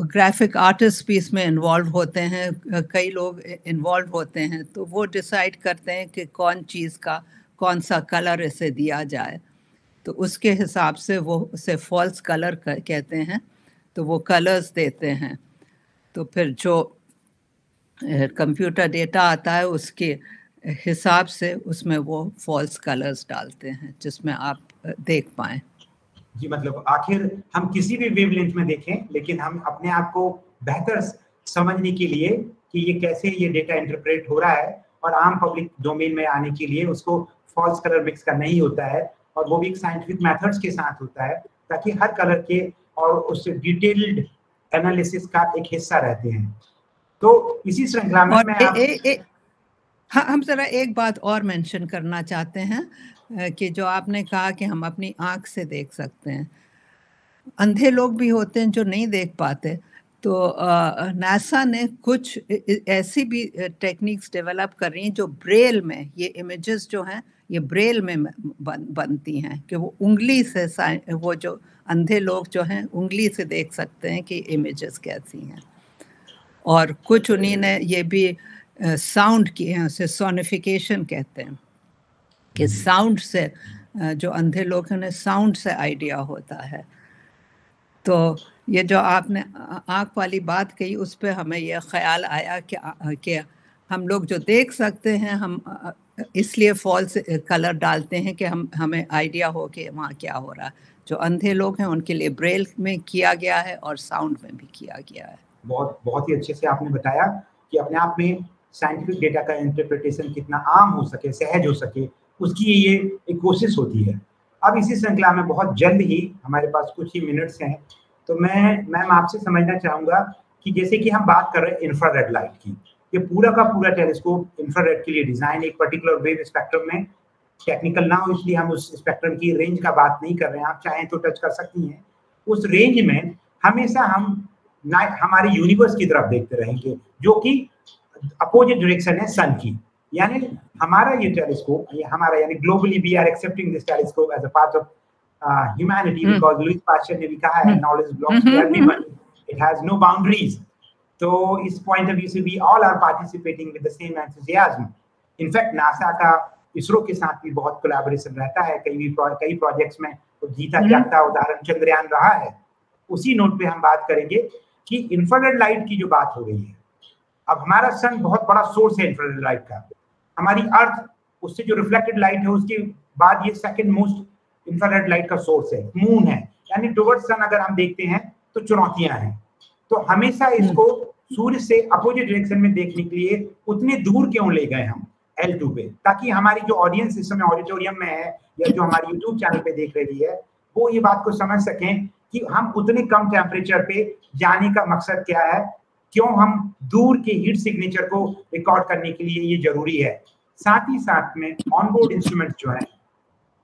ग्राफिक आर्टिस्ट भी इसमें इन्वॉल्व होते हैं कई लोग इन्वॉल्व होते हैं तो वो डिसाइड करते हैं कि कौन चीज़ का, कौन सा कलर इसे दिया जाए। तो उसके हिसाब से वो उसे फॉल्स कलर कहते हैं तो वो कलर्स देते हैं। तो फिर जो कंप्यूटर डेटा आता है उसके हिसाब से उसमें वो फॉल्स कलर्स डालते हैं जिसमें आप देख पाएँ। जी मतलब आखिर हम किसी भी वेवलेंथ में देखें लेकिन हम अपने आप को बेहतर समझने के लिए कि ये कैसे ये डेटा इंटरप्रेट हो रहा है और आम पब्लिक डोमेन में आने के लिए उसको फॉल्स कलर मिक्स करना ही होता है और वो भी एक साइंटिफिक मेथड्स के साथ होता है ताकि हर कलर के और उससे डिटेल्ड एनालिसिस का एक हिस्सा रहते हैं। तो इसी श्रृंखला में मैं आप... ए, ए, हाँ हम जरा एक बात और मेंशन करना चाहते हैं कि जो आपने कहा कि हम अपनी आँख से देख सकते हैं। अंधे लोग भी होते हैं जो नहीं देख पाते। तो नासा ने कुछ ऐसी भी टेक्निक्स डेवलप कर रही हैं जो ब्रेल में ये इमेजेस जो हैं ये ब्रेल में बन, बनती हैं कि वो उंगली से वो जो अंधे लोग जो हैं उंगली से देख सकते हैं कि इमेजेस कैसी हैं। और कुछ उन्हीं ने ये भी साउंड की हैं उसे सोनिफिकेशन कहते हैं कि साउंड से जो अंधे लोग हैं उन्हें साउंड से आइडिया होता है। तो ये जो आपने आँख वाली बात कही उस पर हमें यह ख्याल आया कि कि हम लोग जो देख सकते हैं हम इसलिए फॉल्स कलर डालते हैं कि हम हमें आइडिया हो कि वहाँ क्या हो रहा है। जो अंधे लोग हैं उनके लिए ब्रेल में किया गया है और साउंड में भी किया गया है। बहुत बहुत ही अच्छे से आपने बताया कि अपने आप में साइंटिफिक डेटा का इंटरप्रिटेशन कितना आम हो सके, सहज हो सके, उसकी ये एक कोशिश होती है। अब इसी श्रृंखला में बहुत जल्द ही हमारे पास कुछ ही मिनट्स हैं तो मैं मैम आपसे समझना चाहूँगा कि जैसे कि हम बात कर रहे हैं इंफ्रारेड लाइट की, ये पूरा का पूरा टेलीस्कोप इंफ्रारेड के लिए डिज़ाइन एक पर्टिकुलर वेव स्पेक्ट्रम में टेक्निकल ना हो इसलिए हम उस स्पेक्ट्रम की रेंज का बात नहीं कर रहे हैं, आप चाहें तो टच कर सकती हैं। उस रेंज में हमेशा हम ना हमारे यूनिवर्स की तरफ़ देखते रहेंगे, जो कि अपोजिट डायरेक्शन है सन की। यानी हमारा ये टेलीस्कोप ये हमारा यानी globally we are accepting this telescope as a part of humanity because Louis Pasteur ने भी कहा है knowledge belongs to everyone it has no boundaries तो इस पॉइंट ऑफ़ व्यू से we all are participating with the same enthusiasm in fact NASA का इसरो के साथ भी बहुत कोलैबोरेशन रहता है। कई भी कई प्रोजेक्ट्स में तो जीता। जागता उदाहरण चंद्रयान रहा है। उसी नोट पे हम बात करेंगे कि इंफ्रारेड लाइट की जो बात हो रही है अब हमारा सन बहुत बड़ा सोर्स है इंफ्रारेड लाइट का। हमारी अर्थ उससे जो रिफ्लेक्टेड लाइट है उसके बाद ये सेकंड मोस्ट इंफ्रारेड लाइट का सोर्स है। मून है। यानी टुवर्ड सन अगर हम देखते हैं तो चुनौतियाँ हैं। तो हमेशा हम्म। इसको सूर्य से अपोजिट डायरेक्शन में देखने के लिए उतने दूर क्यों ले गए हम? एल टू पे। ताकि हमारी जो ऑडियंस इस समय ऑडिटोरियम में है या जो हमारी यूट्यूब चैनल पे देख रही है वो ये बात को समझ सकें कि हम उतने कम टेम्परेचर पे जाने का मकसद क्या है? क्यों हम दूर के हीट सिग्नेचर को रिकॉर्ड करने के लिए ये ज़रूरी है? साथ ही साथ में ऑनबोर्ड इंस्ट्रूमेंट जो है,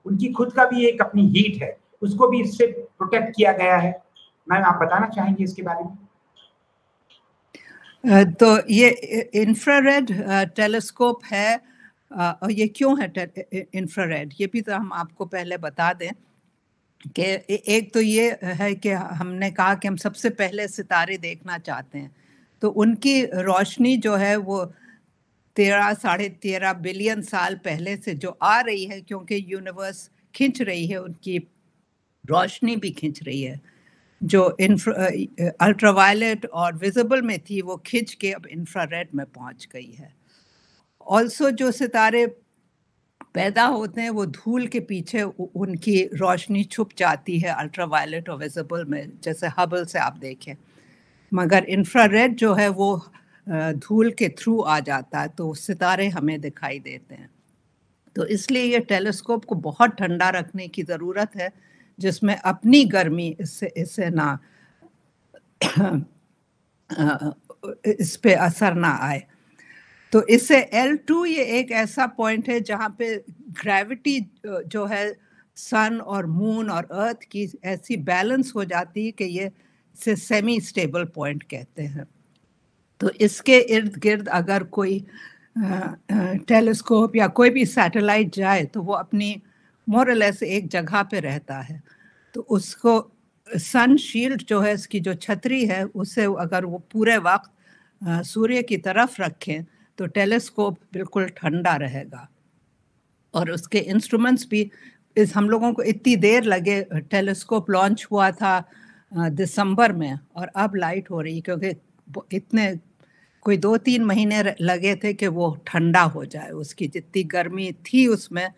उनकी खुद का भी एक अपनी हीट है, उसको भी इससे प्रोटेक्ट किया गया है। मैम, आप बताना चाहेंगे इसके बारे में? तो ये इंफ्रारेड टेलीस्कोप है और ये क्यों है इंफ्रारेड ये भी तो हम आपको पहले बता दें कि एक तो ये है कि हमने कहा कि हम सबसे पहले सितारे देखना चाहते हैं। तो उनकी रोशनी जो है वो तेरह, साढ़े तेरह बिलियन साल पहले से जो आ रही है, क्योंकि यूनिवर्स खींच रही है, उनकी रोशनी भी खींच रही है। जो अल्ट्रावायलेट और विजिबल में थी, वो खींच के अब इंफ्रारेड में पहुँच गई है। ऑल्सो जो सितारे पैदा होते हैं, वो धूल के पीछे उनकी रोशनी छुप जाती है अल्ट्रावायलेट और विजिबल में, जैसे हबल से आप देखें। मगर इंफ्रारेड जो है वो धूल के थ्रू आ जाता है तो सितारे हमें दिखाई देते हैं। तो इसलिए ये टेलीस्कोप को बहुत ठंडा रखने की ज़रूरत है, जिसमें अपनी गर्मी इससे इससे ना इस पे असर ना आए। तो इससे L2 ये एक ऐसा पॉइंट है, जहाँ पे ग्रेविटी जो है सन और मून और अर्थ की ऐसी बैलेंस हो जाती है कि ये से सेमी स्टेबल पॉइंट कहते हैं। तो इसके इर्द गिर्द अगर कोई टेलीस्कोप या कोई भी सैटेलाइट जाए तो वो अपनी मोरलेस एक जगह पे रहता है। तो उसको सन शील्ड जो है, इसकी जो छतरी है, उसे अगर वो पूरे वक्त सूर्य की तरफ़ रखें तो टेलीस्कोप बिल्कुल ठंडा रहेगा। और उसके इंस्ट्रूमेंट्स भी, इस हम लोगों को इतनी देर लगे टेलीस्कोप लॉन्च हुआ था दिसंबर में, और अब लाइट हो रही क्योंकि इतने, कोई दो तीन महीने लगे थे कि वो ठंडा हो जाए, उसकी जितनी गर्मी थी उसमें,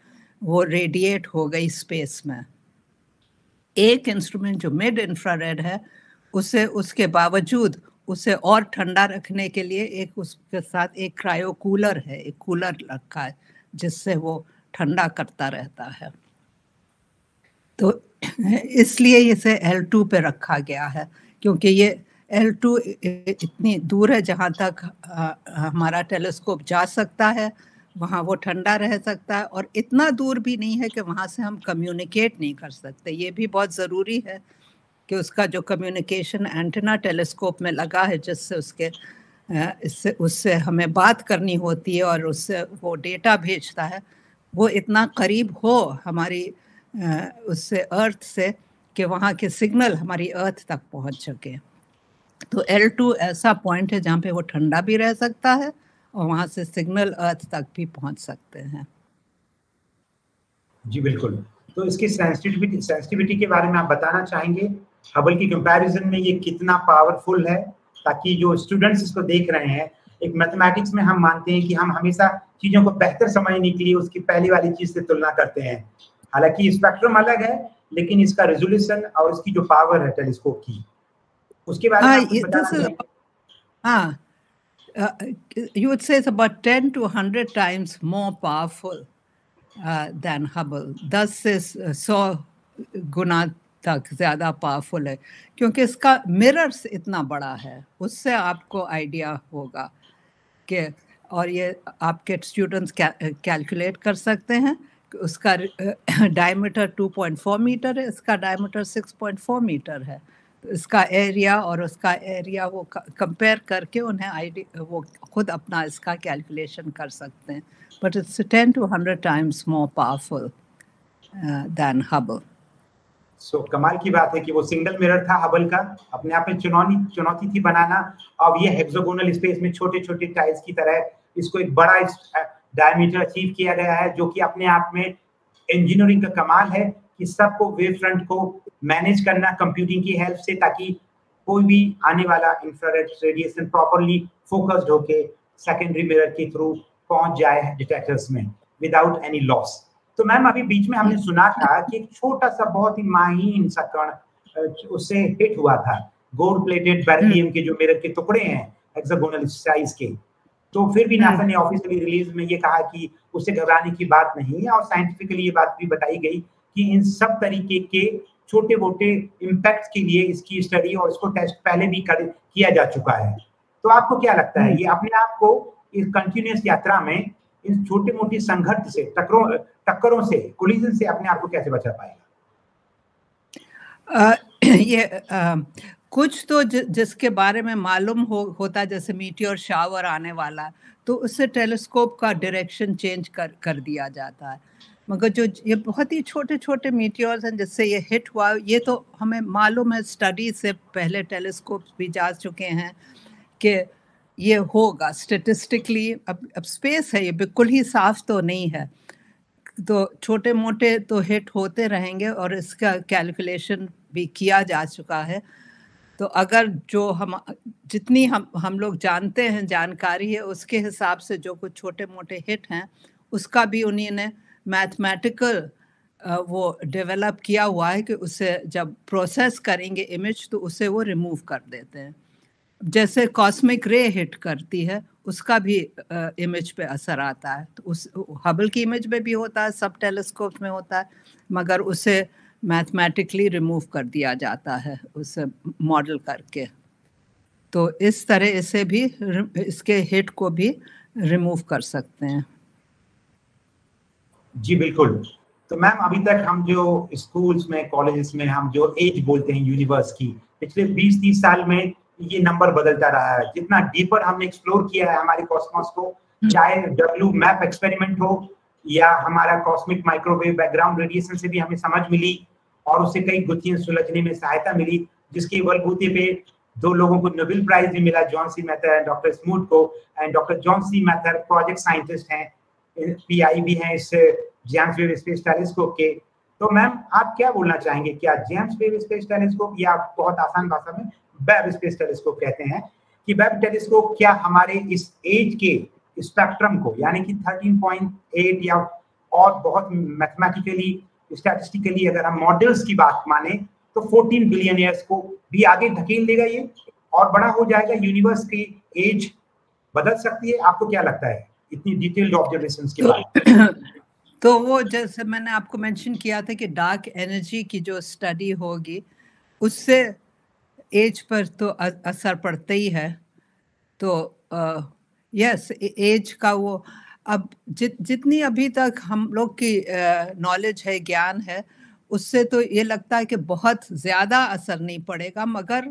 वो रेडिएट हो गई स्पेस में। एक इंस्ट्रूमेंट जो मिड इंफ्रारेड है, उसे, उसके बावजूद, उसे और ठंडा रखने के लिए एक उसके साथ एक क्रायो कूलर है, एक कूलर रखा है, जिससे वो ठंडा करता रहता है। तो इसलिए इसे L2 पे रखा गया है, क्योंकि ये L2 इतनी दूर है जहाँ तक हमारा टेलीस्कोप जा सकता है, वहाँ वो ठंडा रह सकता है और इतना दूर भी नहीं है कि वहाँ से हम कम्युनिकेट नहीं कर सकते। ये भी बहुत ज़रूरी है कि उसका जो कम्युनिकेशन एंटेना टेलीस्कोप में लगा है, जिससे उसके इससे, उससे हमें बात करनी होती है और उससे वो डेटा भेजता है, वो इतना करीब हो हमारी उससे अर्थ से, कि वहाँ के सिग्नल हमारी अर्थ तक पहुँच सके। तो L2 ऐसा पॉइंट है जहाँ पे वो ठंडा भी रह सकता है और वहाँ से सिग्नल अर्थ तक भी पहुँच सकते हैं। जी, बिल्कुल। तो इसकी सेंसिटिविटी सेंसिटिविटी के बारे में आप बताना चाहेंगे? हबल की कंपैरिजन में ये कितना पावरफुल है ताकि जो स्टूडेंट्स इसको देख रहे हैं, एक मैथमेटिक्स में हम मानते हैं कि हम हमेशा चीज़ों को बेहतर समझने के लिए उसकी पहली वाली चीज़ से तुलना करते हैं। हालाँकि स्पेक्ट्रम अलग है लेकिन इसका रेजोल्यूशन और इसकी जो पावर है टेलीस्कोप की उसके बारे में हाँ uh, you would say it's about 10 to 100 times more powerful uh, than Hubble. दस से सौ गुना तक ज़्यादा पावरफुल है क्योंकि इसका मिरर्स इतना बड़ा है। उससे आपको आइडिया होगा कि और ये आपके स्टूडेंट्स कैलकुलेट कर सकते हैं। उसका डायमीटर 2.4 मीटर है, इसका डायमीटर 6.4 मीटर है। इसका एरिया और उसका एरिया वो कंपेयर करके उन्हें आईडी वो खुद अपना इसका कैलकुलेशन कर सकते हैं। But it's ten to hundred times more powerful than Hubble so कमाल की बात है कि वो सिंगल मिरर था हबल का। अपने आप में चुनौती चुनौती थी बनाना। अब ये हेक्सागोनल स्पेस में छोटे छोटे टाइल्स की तरह इसको एक बड़ा डायमीटर अचीव किया गया है, जो कि अपने आप में इंजीनियरिंग का कमाल है कि सबको वेव फ्रंट को मैनेज करना कंप्यूटिंग की हेल्प से ताकि कोई भी आने वाला इंफ्रारेड रेडिएशन प्रॉपरली फोकस्ड होके सेकेंडरी मिरर के थ्रू पहुँच जाए डिटेक्टर्स में विदाउट एनी लॉस तो मैम अभी बीच में हमने सुना था कि एक छोटा सा बहुत ही माहीन सा कण उससे हिट हुआ था। गोल्ड प्लेटेड बैरियम के जो मिरर के टुकड़े हैं हेक्सागोनल साइज़ के। तो फिर भी नासा ने ऑफिशियली रिलीज़ में ये कहा कि उससे घबराने की बात नहीं है और साइंटिफिकली ये बात भी बताई गई कि इन सब तरीके के छोटे मोटे इम्पैक्ट के लिए इसकी स्टडी और इसको टेस्ट पहले भी कर किया जा चुका है। तो आपको क्या लगता है? हम्म। ये अपने आप को इस कंटिन्यूस यात्रा में इन छोटे मोटी संघर्ष से टकरों टक्करों से कोलिजन से अपने आप को कैसे बचा पाएगा? आ, ये आ, कुछ तो ज, जिसके बारे में मालूम हो होता जैसे मीटियोर शावर आने वाला तो उससे टेलीस्कोप का डायरेक्शन चेंज कर कर दिया जाता है। मगर जो ये बहुत ही छोटे छोटे मीटियोर्स हैं जिससे ये हिट हुआ ये तो हमें मालूम है स्टडी से पहले टेलीस्कोप भी जा चुके हैं कि ये होगा। स्टेटिस्टिकली अब अब स्पेस है ये बिल्कुल ही साफ़ तो नहीं है। तो छोटे मोटे तो हिट होते रहेंगे और इसका कैलकुलेशन भी किया जा चुका है। तो अगर जो हम, जितनी हम हम लोग जानते हैं, जानकारी है, उसके हिसाब से जो कुछ छोटे मोटे हिट हैं, उसका भी उन्हीं ने मैथमेटिकल वो डेवलप किया हुआ है कि उसे जब प्रोसेस करेंगे इमेज तो उसे वो रिमूव कर देते हैं। जैसे कॉस्मिक रे हिट करती है, उसका भी इमेज पे असर आता है। तो उस, हबल की इमेज में भी होता है, सब टेलीस्कोप में होता है, मगर उसे मैथमेटिकली रिमूव कर दिया जाता है उसे मॉडल करके। तो इस तरह इसे भी इसके हिट को भी रिमूव कर सकते हैं। जी बिल्कुल। तो मैम अभी तक हम जो स्कूल्स में कॉलेजेस में हम जो एज बोलते हैं यूनिवर्स की पिछले 20-30 साल में ये नंबर बदलता रहा है। जितना डीपर हमने एक्सप्लोर किया है हमारे कॉस्मोस को हम्म। चाहे डब्ल्यू मैप एक्सपेरिमेंट हो या हमारा कॉस्मिक माइक्रोवेव बैकग्राउंड रेडिएशन से भी हमें समझ मिली और उससे कई गुत्थियाँ सुलझने में सहायता मिली, जिसकी बलबूते पे दो लोगों को नोबेल प्राइज भी मिला John C Mather and doctor Smoot को। And doctor John C Mather project scientist हैं पीआई भी हैं इस जेम्स वेब स्पेस टेलीस्कोप के। तो मैम आप क्या बोलना चाहेंगे? क्या जेम्स वेब स्पेस टेलीस्कोप या बहुत आसान भाषा में वेब स्पेस टेलीस्कोप कहते हैं? कि वेब टेलीस्कोप क्या हमारे इस एज के स्पेक्ट्रम को, यानी कि 13.8 या और बहुत मैथमेटिकली स्टैटिस्टिकली अगर हम मॉडल्स की बात माने तो 14 बिलियन ईयर्स को भी आगे धकेल देगा ये, और बड़ा हो जाएगा यूनिवर्स की एज बदल सकती है। आपको क्या लगता है? इतनी डिटेल्ड ऑब्जर्वेशंस के बाद तो वो जैसे मैंने आपको मेंशन किया था कि डार्क एनर्जी की जो स्टडी होगी, उससे एज पर तो असर पड़ता ही है। तो यस एज का वो अब जित, जितनी अभी तक हम लोग की नॉलेज है, ज्ञान है, उससे तो ये लगता है कि बहुत ज़्यादा असर नहीं पड़ेगा, मगर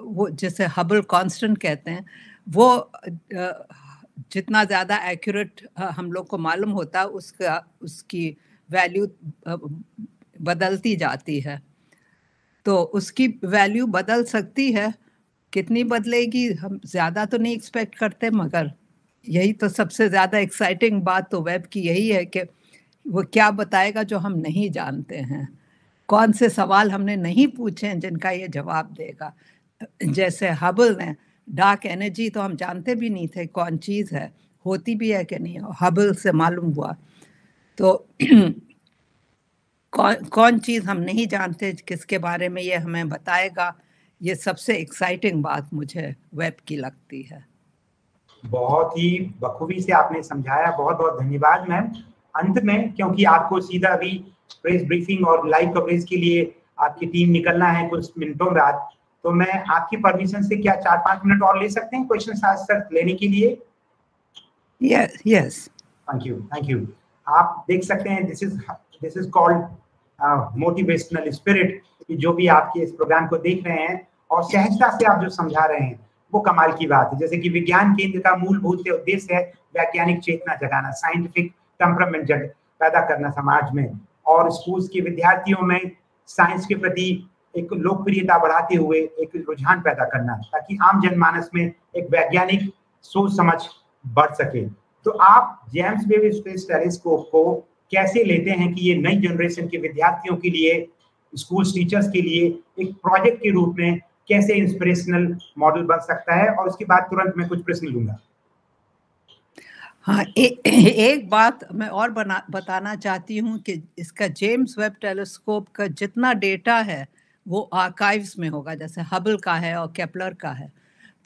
वो जैसे हबल कांस्टेंट कहते हैं, वो जितना ज़्यादा एक्यूरेट हम लोग को मालूम होता, उसका, उसकी वैल्यू बदलती जाती है। तो उसकी वैल्यू बदल सकती है, कितनी बदलेगी, हम ज़्यादा तो नहीं एक्सपेक्ट करते, मगर यही तो सबसे ज़्यादा एक्साइटिंग बात तो वेब की यही है कि वो क्या बताएगा जो हम नहीं जानते हैं। कौन से सवाल हमने नहीं पूछे हैं जिनका ये जवाब देगा। जैसे हबल ने डार्क एनर्जी तो हम जानते भी नहीं थे कौन चीज़ है, होती भी है कि नहीं हबल से मालूम हुआ। तो कौन कौन चीज़ हम नहीं जानते, किसके बारे में ये हमें बताएगा, ये सबसे एक्साइटिंग बात मुझे वेब की लगती है। बहुत ही बखूबी से आपने समझाया। बहुत बहुत धन्यवाद मैम। अंत में क्योंकि आपको सीधा अभी प्रेस ब्रीफिंग और लाइव कवरेज के लिए आपकी टीम निकलना है कुछ मिनटों बाद तो मैं आपकी परमिशन से क्या चार पाँच मिनट और ले सकते हैं क्वेश्चन आंसर लेने के लिए? Yes yes thank you thank you आप देख सकते हैं this is this is called motivational spirit जो भी आपके इस प्रोग्राम को देख रहे हैं और सहजता से आप जो समझा रहे हैं वो कमाल की बात है। जैसे कि विज्ञान केंद्र का मूलभूत उद्देश्य है वैज्ञानिक चेतना जगाना साइंटिफिक टेम्परामेंट जग पैदा करना समाज में। और स्कूल्स के विद्यार्थियों में साइंस के प्रति एक लोकप्रियता बढ़ाते हुए एक रुझान पैदा करना, ताकि आम जनमानस में एक वैज्ञानिक सोच समझ बढ़ सके। तो आप जेम्स वेब स्पेस टेलीस्कोप को कैसे लेते हैं कि ये नई जनरेशन के विद्यार्थियों के लिए स्कूल टीचर्स के लिए एक प्रोजेक्ट के रूप में कैसे इंस्पिरेशनल मॉडल बन सकता है और उसके बाद तुरंत मैं कुछ प्रश्न लूँगा। हाँ ए, एक बात मैं और बना बताना चाहती हूँ कि इसका जेम्स वेब टेलीस्कोप का जितना डेटा है वो आर्काइव्स में होगा जैसे हबल का है और कैपलर का है।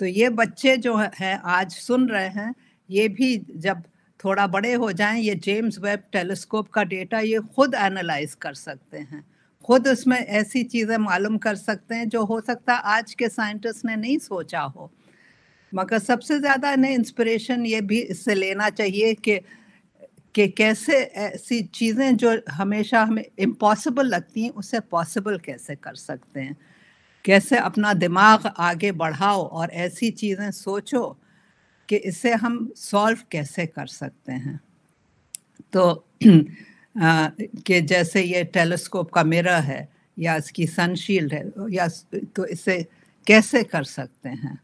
तो ये बच्चे जो हैं आज सुन रहे हैं ये भी जब थोड़ा बड़े हो जाएँ ये जेम्स वेब टेलीस्कोप का डेटा ये खुद एनालाइज कर सकते हैं। खुद उसमें ऐसी चीज़ें मालूम कर सकते हैं जो हो सकता आज के साइंटिस्ट ने नहीं सोचा हो। मगर सबसे ज़्यादा इन्हें इंस्पिरेशन ये भी इससे लेना चाहिए कि कि कैसे ऐसी चीज़ें जो हमेशा हमें इम्पॉसिबल लगती हैं, उसे पॉसिबल कैसे कर सकते हैं? कैसे अपना दिमाग आगे बढ़ाओ और ऐसी चीज़ें सोचो कि इसे हम सॉल्व कैसे कर सकते हैं? तो कि जैसे ये टेलीस्कोप का मिरर है या इसकी सनशील्ड है या तो इसे कैसे कर सकते हैं?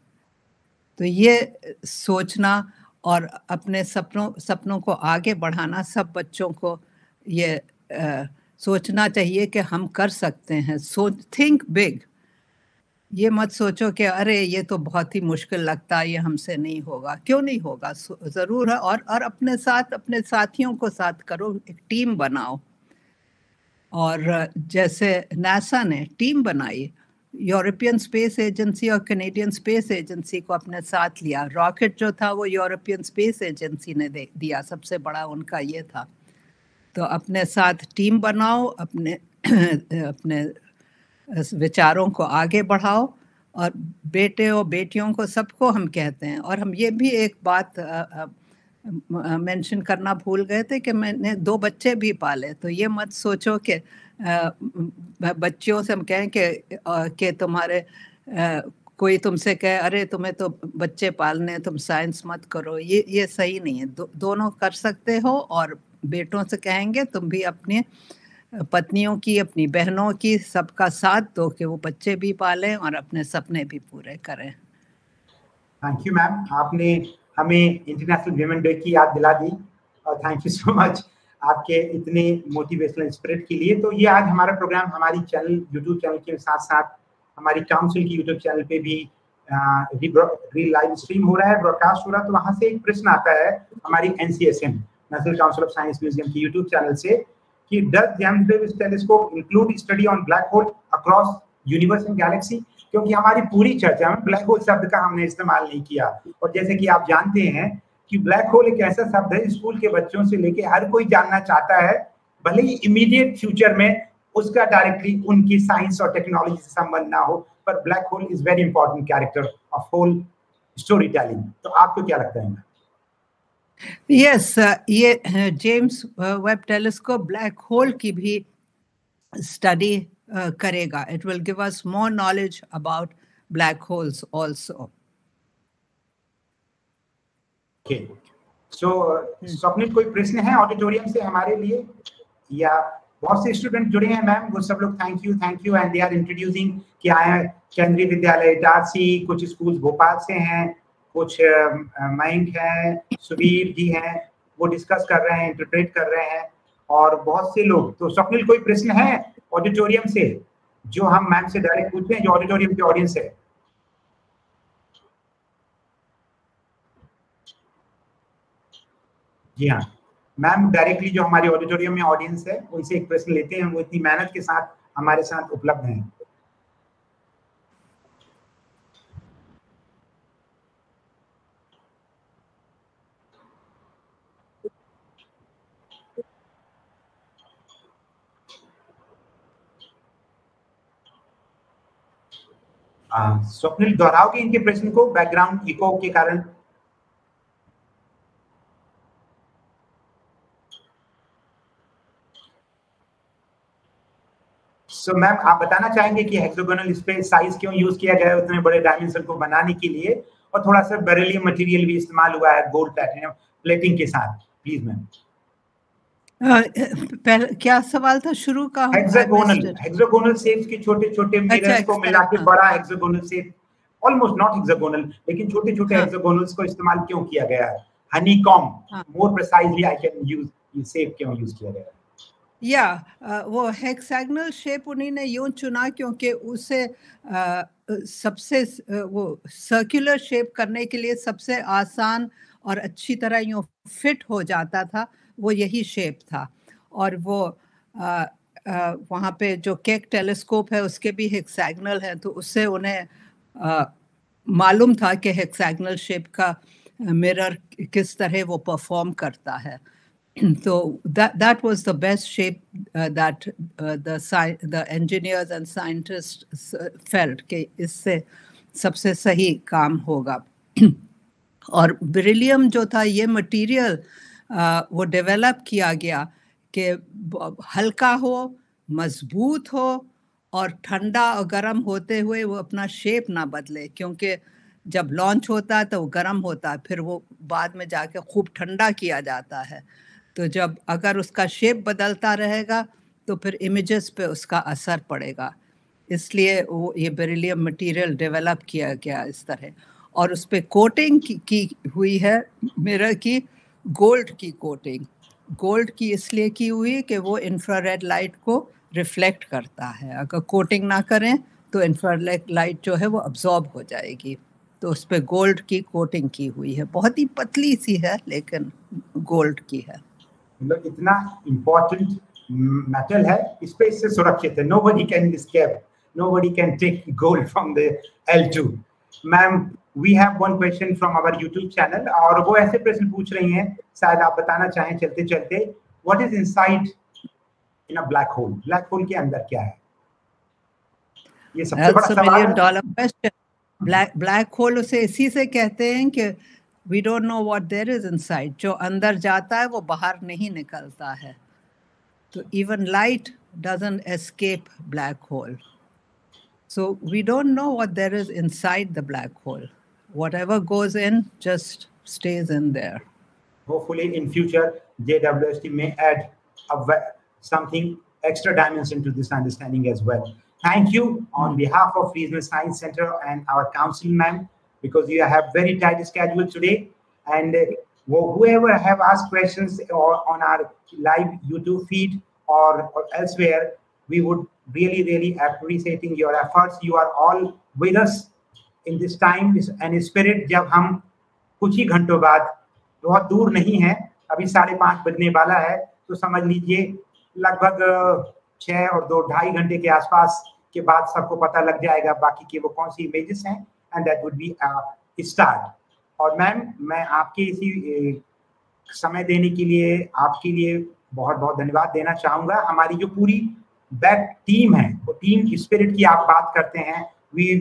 तो ये सोचना और अपने सपनों सपनों को आगे बढ़ाना सब बच्चों को ये आ, सोचना चाहिए कि हम कर सकते हैं। सोच थिंक बिग ये मत सोचो कि अरे, ये तो बहुत ही मुश्किल लगता है, ये हमसे नहीं होगा। क्यों नहीं होगा? ज़रूर है। और और अपने साथ, अपने साथियों को साथ करो, एक टीम बनाओ। और जैसे नासा ने टीम बनाई, यूरोपियन स्पेस एजेंसी और कनेडियन स्पेस एजेंसी को अपने साथ लिया। रॉकेट जो था, वो यूरोपियन स्पेस एजेंसी ने दे, दिया। सबसे बड़ा उनका ये था। तो अपने साथ टीम बनाओ, अपने अपने विचारों को आगे बढ़ाओ और बेटे और बेटियों को सबको हम कहते हैं। और हम ये भी एक बात मेंशन करना भूल गए थे कि मैंने दो बच्चे भी पाले। तो ये मत सोचो कि बच्चियों से हम कहें कि कि तुम्हारे आ, कोई तुमसे कहे अरे तुम्हें तो बच्चे पालने तुम साइंस मत करो। ये ये सही नहीं है। दो, दोनों कर सकते हो और बेटों से कहेंगे तुम भी अपने पत्नियों की, अपनी बहनों की, सबका साथ दो कि वो बच्चे भी पालें और अपने सपने भी पूरे करें। थैंक यू मैम आपने हमें इंटरनेशनल वीमेन डे की याद दिला दी। और थैंक यू सो मच आपके इतने मोटिवेशनल स्पिरिट के लिए। तो ये आज हमारा प्रोग्राम हमारी चैनल यूट्यूब चैनल के साथ साथ, हमारी काउंसिल की यूट्यूब चैनल पे भी री लाइव स्ट्रीम हो रहा है ब्रॉडकास्ट हो रहा है। तो वहाँ से एक प्रश्न आता है, हमारी NCSM National Council of Science Museum की यूट्यूब चैनल से। कि does James Webb telescope include study on black hole across universe and galaxy, क्योंकि हमारी पूरी चर्चा में ब्लैक होल शब्द का हमने इस्तेमाल नहीं किया। और जैसे कि आप जानते हैं कि ब्लैक होल एक ऐसा शब्द है स्कूल के बच्चों से लेके हर कोई जानना चाहता है, भले ही इमीडिएट फ्यूचर में उसका डायरेक्टली उनकी साइंस और टेक्नोलॉजी से संबंध ना हो, पर black hole is very important character of whole story telling तो आपको क्या लगता है? यस yes, uh, ये James Webb telescope black hole की भी स्टडी uh, करेगा. It will give us more knowledge about black holes also okay so Swapnil कोई प्रश्न है ऑडिटोरियम से हमारे लिए? या बहुत से स्टूडेंट जुड़े हैं मैम वो सब लोग thank you thank you and they are introducing कि आए केंद्रीय विद्यालय इटारसी कुछ स्कूल्स भोपाल से हैं। कुछ मयंक हैं, सुबीर जी हैं, वो डिस्कस कर रहे हैं इंटरप्रेट कर रहे हैं और बहुत से लोग तो स्वप्निल कोई प्रश्न है ऑडिटोरियम से? जो हम मैम से डायरेक्ट पूछते हैं, जो ऑडिटोरियम के ऑडियंस है। जी हाँ। मैम डायरेक्टली जो हमारे ऑडिटोरियम में ऑडियंस है इसे एक प्रश्न लेते हैं, वो इतनी मेहनत के साथ हमारे साथ उपलब्ध हैं। स्वप्निल दोहराओगे इनके प्रश्न को बैकग्राउंड इको के कारण? सो so, मैम आप बताना चाहेंगे कि हेक्सागोनल स्पेस साइज़ क्यों यूज़ किया गया है उतने बड़े डायमेंशन को बनाने के लिए? और थोड़ा सा बेरिलियम मटेरियल भी इस्तेमाल हुआ है गोल्ड प्लेटिनम प्लेटिंग के साथ। प्लीज़ मैम पहले क्या सवाल था? शुरू का हेक्सागोनल हेक्सागोनल शेप्स के छोटे-छोटे मिरर्स अच्छा, को मिला के बड़ा hexagonal shape almost not hexagonal लेकिन छोटे-छोटे हेक्सागोनल्स को इस्तेमाल क्यों किया गया है? Honeycomb more precisely i can use ये सेप क्यों यूज़ किया गया या yeah, वो हेक्सागनल शेप उन्हीं ने यूँ चुना क्योंकि उसे सबसे वो सर्कुलर शेप करने के लिए सबसे आसान और अच्छी तरह यूँ फिट हो जाता था। वो यही शेप था। और वो आ, आ, वहाँ पे जो केक टेलीस्कोप है उसके भी हेक्सागनल है तो उससे उन्हें मालूम था कि हेक्सागनल शेप का मिरर किस तरह वो परफॉर्म करता है। so that that was the best shape uh, that uh, the sci- the कि इससे सबसे सही काम होगा। और ब्रिलियम जो था ये मटेरियल वो डेवलप किया गया कि हल्का हो मज़बूत हो और ठंडा और गर्म होते हुए वो अपना शेप ना बदले। क्योंकि जब लॉन्च होता है तो वो गर्म होता है फिर वो बाद में जाके खूब ठंडा किया जाता है। तो जब अगर उसका शेप बदलता रहेगा तो फिर इमेजेस पे उसका असर पड़ेगा। इसलिए वो ये बेरिलियम मटेरियल डेवलप किया गया इस तरह। और उस पर कोटिंग की, की हुई है मिरर की गोल्ड की कोटिंग। गोल्ड की इसलिए की हुई कि वो इंफ्रारेड लाइट को रिफ्लेक्ट करता है। अगर कोटिंग ना करें तो इंफ्रारेड लाइट जो है वो अब्जॉर्ब हो जाएगी। तो उस पर गोल्ड की कोटिंग की हुई है। बहुत ही पतली सी है, लेकिन गोल्ड की है। मतलब इतना इम्पोर्टेंट मेटल है, इस पे इससे सुरक्षित है। Nobody can escape nobody can take gold from the L two ma'am we have one question from our YouTube channel और वो ऐसे प्रश्न पूछ रही हैं शायद आप बताना चाहें चलते चलते what is inside in a black hole black hole के अंदर क्या है? ये सबसे बड़ा सवाल dollar question black black hole उसे इसी से कहते हैं कि we don't know what there is inside जो अंदर जाता है वो बाहर नहीं निकलता है। तो even light doesn't escape black hole. So we don't know what there is inside the black hole. Whatever goes in just stays in there hopefully in future jwst may add something extra dimension to this understanding as well thank you on behalf of regional science center and our council ma'am because you have very tight schedule today. And uh, whoever have asked questions or on our live YouTube feed or, or elsewhere, we would really, really appreciating your efforts. You are all with us in this time and spirit जब हम कुछ ही घंटों बाद, बहुत दूर नहीं है, अभी साढ़े पाँच बजने वाला है तो समझ लीजिए, लगभग छः और दो, ढाई घंटे के आसपास के बाद सबको पता लग जाएगा बाकी की वो कौन सी इमेजेस हैं and that would be start और मैम, मैं आपके इसी समय देने के लिए, आपके लिए बहुत बहुत धन्यवाद देना चाहूँगा। हमारी जो पूरी बैक टीम है, वो टीम स्पिरिट की आप बात करते हैं we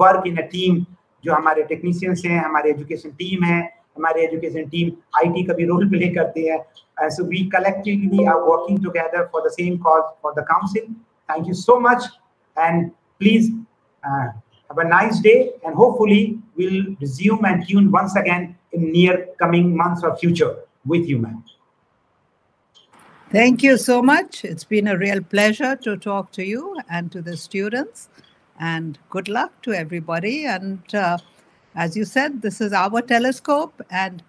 work in a team जो हमारे टेक्नीशियंस हैं हमारे एजुकेशन टीम है हमारे एजुकेशन टीम आईटी का भी रोल प्ले करते हैं so we collectively are working together for the same cause for the council thank you so much and please Have a nice day and hopefully we'll resume and tune once again in near coming months or future with you, ma'am. Thank you so much. It's been a real pleasure to talk to you and to the students. And good luck to everybody. And uh, as you said, this is our telescope, and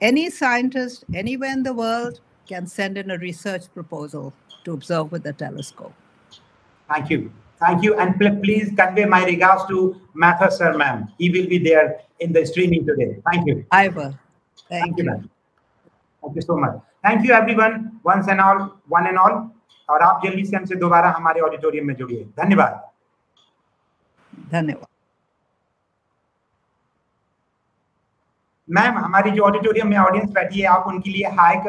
any scientist anywhere in the world can send in a research proposal to observe with the telescope. Thank you. Thank you. And please convey my regards to Matha sir, ma'am. He will be there in the streaming today. Thank you. I will. Thank, Thank you, ma'am. Thank you so much. Thank you everyone, once and all, one and all. और आप जल्दी से हमसे दोबारा हमारे auditorium में जुड़िए धन्यवाद धन्यवाद। मैम हमारी जो ऑडिटोरियम में ऑडियंस बैठी है आप उनके लिए हाई